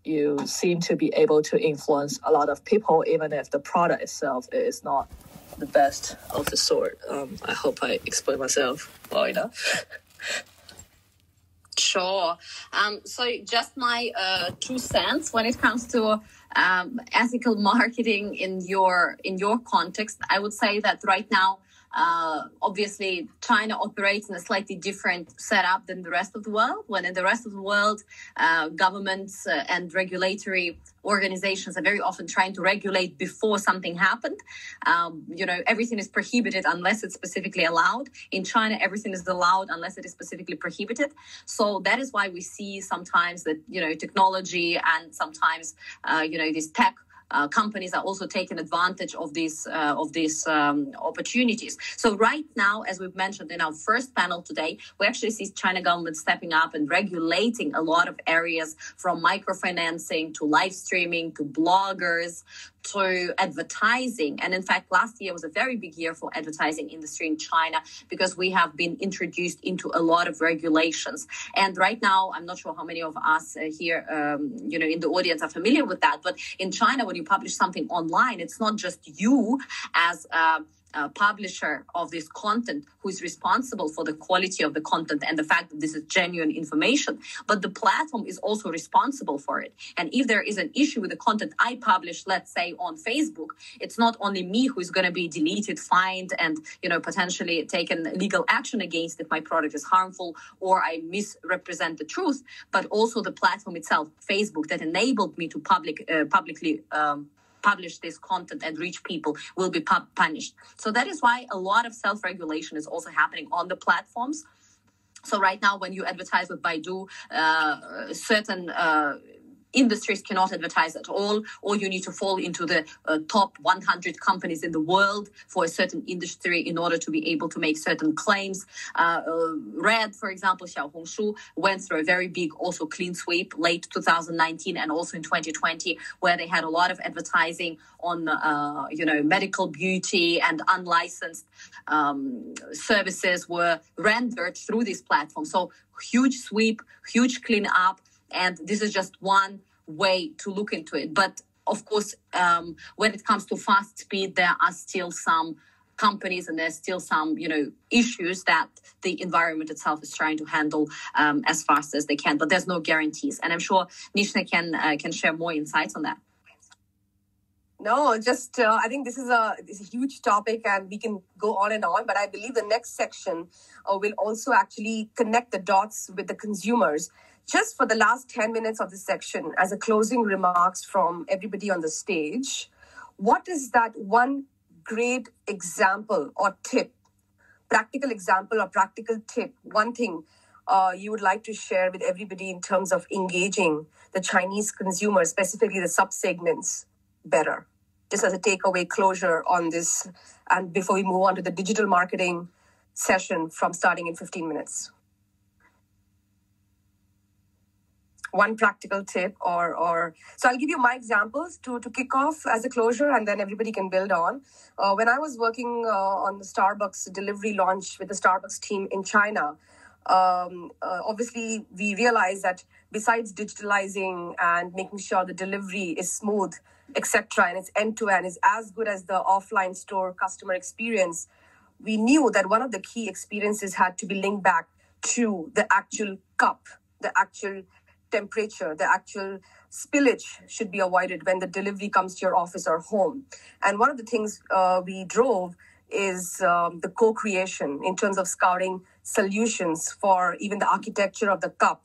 you seem to be able to influence a lot of people even if the product itself is not the best of the sort. Um, i hope i explained myself well enough. Sure. Um, so, just my uh, two cents when it comes to um, ethical marketing in your in your context, I would say that right now, uh, obviously, China operates in a slightly different setup than the rest of the world. When in the rest of the world, uh, governments uh, and regulatory organizations are very often trying to regulate before something happened. Um, you know, everything is prohibited unless it's specifically allowed. In China, everything is allowed unless it is specifically prohibited. So that is why we see sometimes that you know technology and sometimes uh, you know these tech uh, companies are also taking advantage of these uh, of these um, opportunities. So right now, as we've mentioned in our first panel today, we actually see China government stepping up and regulating a lot of areas from microfinancing to live streaming to bloggers to advertising. And in fact, last year was a very big year for advertising industry in China because we have been introduced into a lot of regulations. And right now, I'm not sure how many of us uh, here, um, you know, in the audience are familiar with that. But in China, when you publish something online, it's not just you as uh, uh, publisher of this content who is responsible for the quality of the content and the fact that this is genuine information but the platform is also responsible for it. And if there is an issue with the content i publish let's say on facebook it's not only me who is going to be deleted fined and you know potentially taken legal action against if my product is harmful or i misrepresent the truth but also the platform itself facebook that enabled me to public uh, publicly um, publish this content and reach people will be pu- punished. So that is why a lot of self regulation is also happening on the platforms. So right now, when you advertise with Baidu, uh, certain uh, industries cannot advertise at all, or you need to fall into the uh, top 100 companies in the world for a certain industry in order to be able to make certain claims. Uh, uh, Red, for example, Xiaohongshu went through a very big also clean sweep late 2019 and also in 2020, where they had a lot of advertising on, uh, you know, medical beauty and unlicensed um, services were rendered through this platform. So huge sweep, huge clean up and this is just one way to look into it. But of course um, when it comes to fast speed there are still some companies and there's still some you know issues that the environment itself is trying to handle um, as fast as they can. But there's no guarantees. And i'm sure Nishtha can uh, can share more insights on that. No, just uh, I think this is a this is a huge topic, and we can go on and on. But I believe the next section uh, will also actually connect the dots with the consumers just for the last 10 minutes of this section, as a closing remarks from everybody on the stage, what is that one great example or tip, practical example or practical tip, one thing uh, you would like to share with everybody in terms of engaging the Chinese consumer, specifically the subsegments, better? Just as a takeaway closure on this, and before we move on to the digital marketing session from starting in 15 minutes. One practical tip or or so i'll give you my examples to to kick off as a closure and then everybody can build on. Uh, when i was working uh, on the starbucks delivery launch with the starbucks team in china um, uh, obviously we realized that besides digitalizing and making sure the delivery is smooth etc and it's end to end is as good as the offline store customer experience we knew that one of the key experiences had to be linked back to the actual cup the actual temperature, the actual spillage should be avoided when the delivery comes to your office or home. And one of the things uh, we drove is um, the co creation in terms of scouting solutions for even the architecture of the cup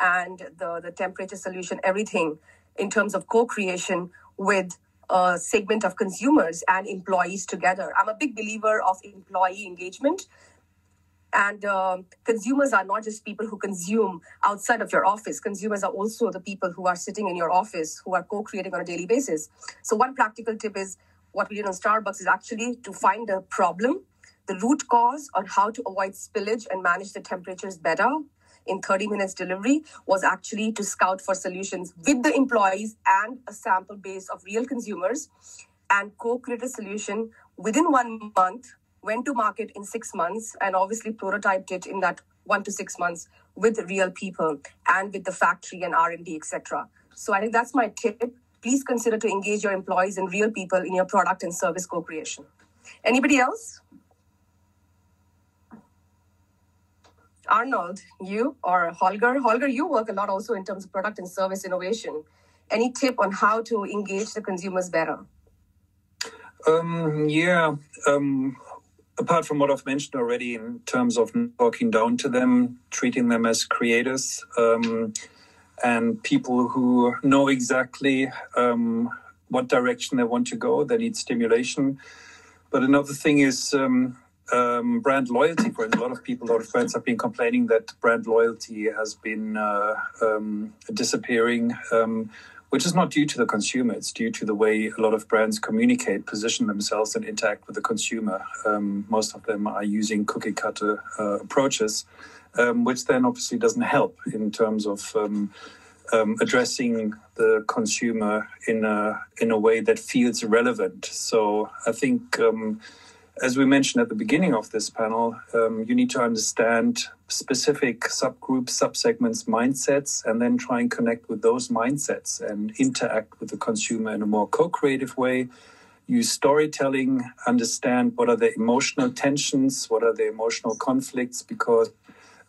and the, the temperature solution, everything in terms of co creation with a segment of consumers and employees together. I'm a big believer of employee engagement and uh, consumers are not just people who consume outside of your office. Consumers are also the people who are sitting in your office, who are co creating on a daily basis. So, one practical tip is what we did on Starbucks is actually to find the problem, the root cause on how to avoid spillage and manage the temperatures better in 30 minutes delivery was actually to scout for solutions with the employees and a sample base of real consumers and co create a solution within one month went to market in six months and obviously prototyped it in that one to six months with real people and with the factory and r&d etc so i think that's my tip. Please consider to engage your employees and real people in your product and service co-creation. Anybody else? Arnold you or holger? Holger you work a lot also in terms of product and service innovation. Any tip on how to engage the consumers better? Um, yeah um, apart from what I've mentioned already in terms of talking down to them, treating them as creators um, and people who know exactly um, what direction they want to go, they need stimulation. But another thing is um, um brand loyalty. For a lot of people, a lot of friends have been complaining that brand loyalty has been uh, um, disappearing um, which is not due to the consumer. It's due to the way a lot of brands communicate, position themselves, and interact with the consumer. Um, most of them are using cookie cutter uh, approaches, um, which then obviously doesn't help in terms of um, um, addressing the consumer in a in a way that feels relevant. So I think, um, as we mentioned at the beginning of this panel, um, you need to understand specific subgroups, subsegments, mindsets, and then try and connect with those mindsets and interact with the consumer in a more co-creative way. Use storytelling, understand what are the emotional tensions, what are the emotional conflicts, because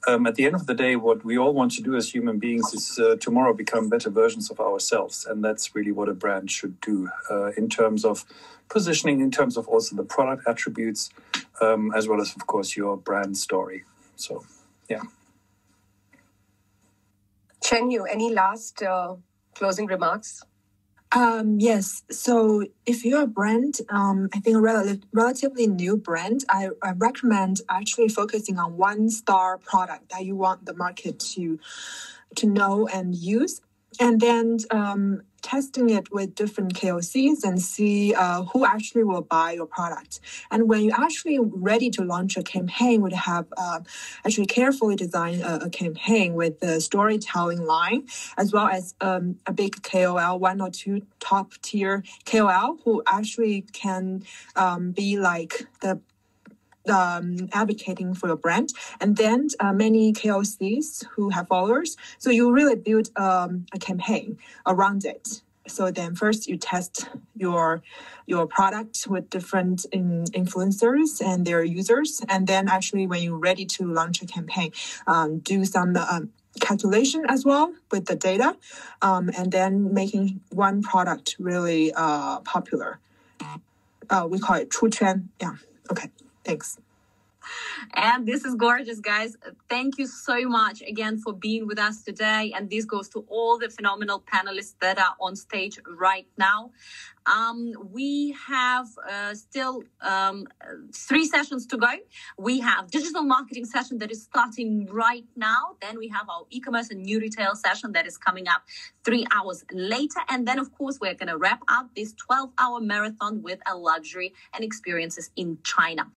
um, at the end of the day, what we all want to do as human beings is uh, tomorrow become better versions of ourselves. And that's really what a brand should do uh, in terms of positioning, in terms of also the product attributes, um, as well as, of course, your brand story. So, yeah. Chenyu, any last uh, closing remarks? Um, yes. So if you're a brand, um, I think a rel- relatively new brand, I, I recommend actually focusing on one star product that you want the market to to know and use, and then um, testing it with different KOCs and see uh, who actually will buy your product. And when you're actually ready to launch a campaign, would have uh, actually carefully design a, a, campaign with the storytelling line, as well as um, a big KOL, one or two top tier KOL who actually can um, be like the um, advocating for your brand, and then uh, many KOCs who have followers. So you really build um, a campaign around it. So then first you test your your product with different in, influencers and their users, and then actually when you're ready to launch a campaign, um, do some um, calculation as well with the data, um, and then making one product really uh, popular. Uh, we call it 出圈. Yeah. Okay. Thanks. And this is gorgeous, guys. Thank you so much again for being with us today. And this goes to all the phenomenal panelists that are on stage right now. Um, we have uh, still um, three sessions to go. We have digital marketing session that is starting right now. Then we have our e-commerce and new retail session that is coming up three hours later. And then, of course, we're going to wrap up this 12 hour marathon with a luxury and experiences in China.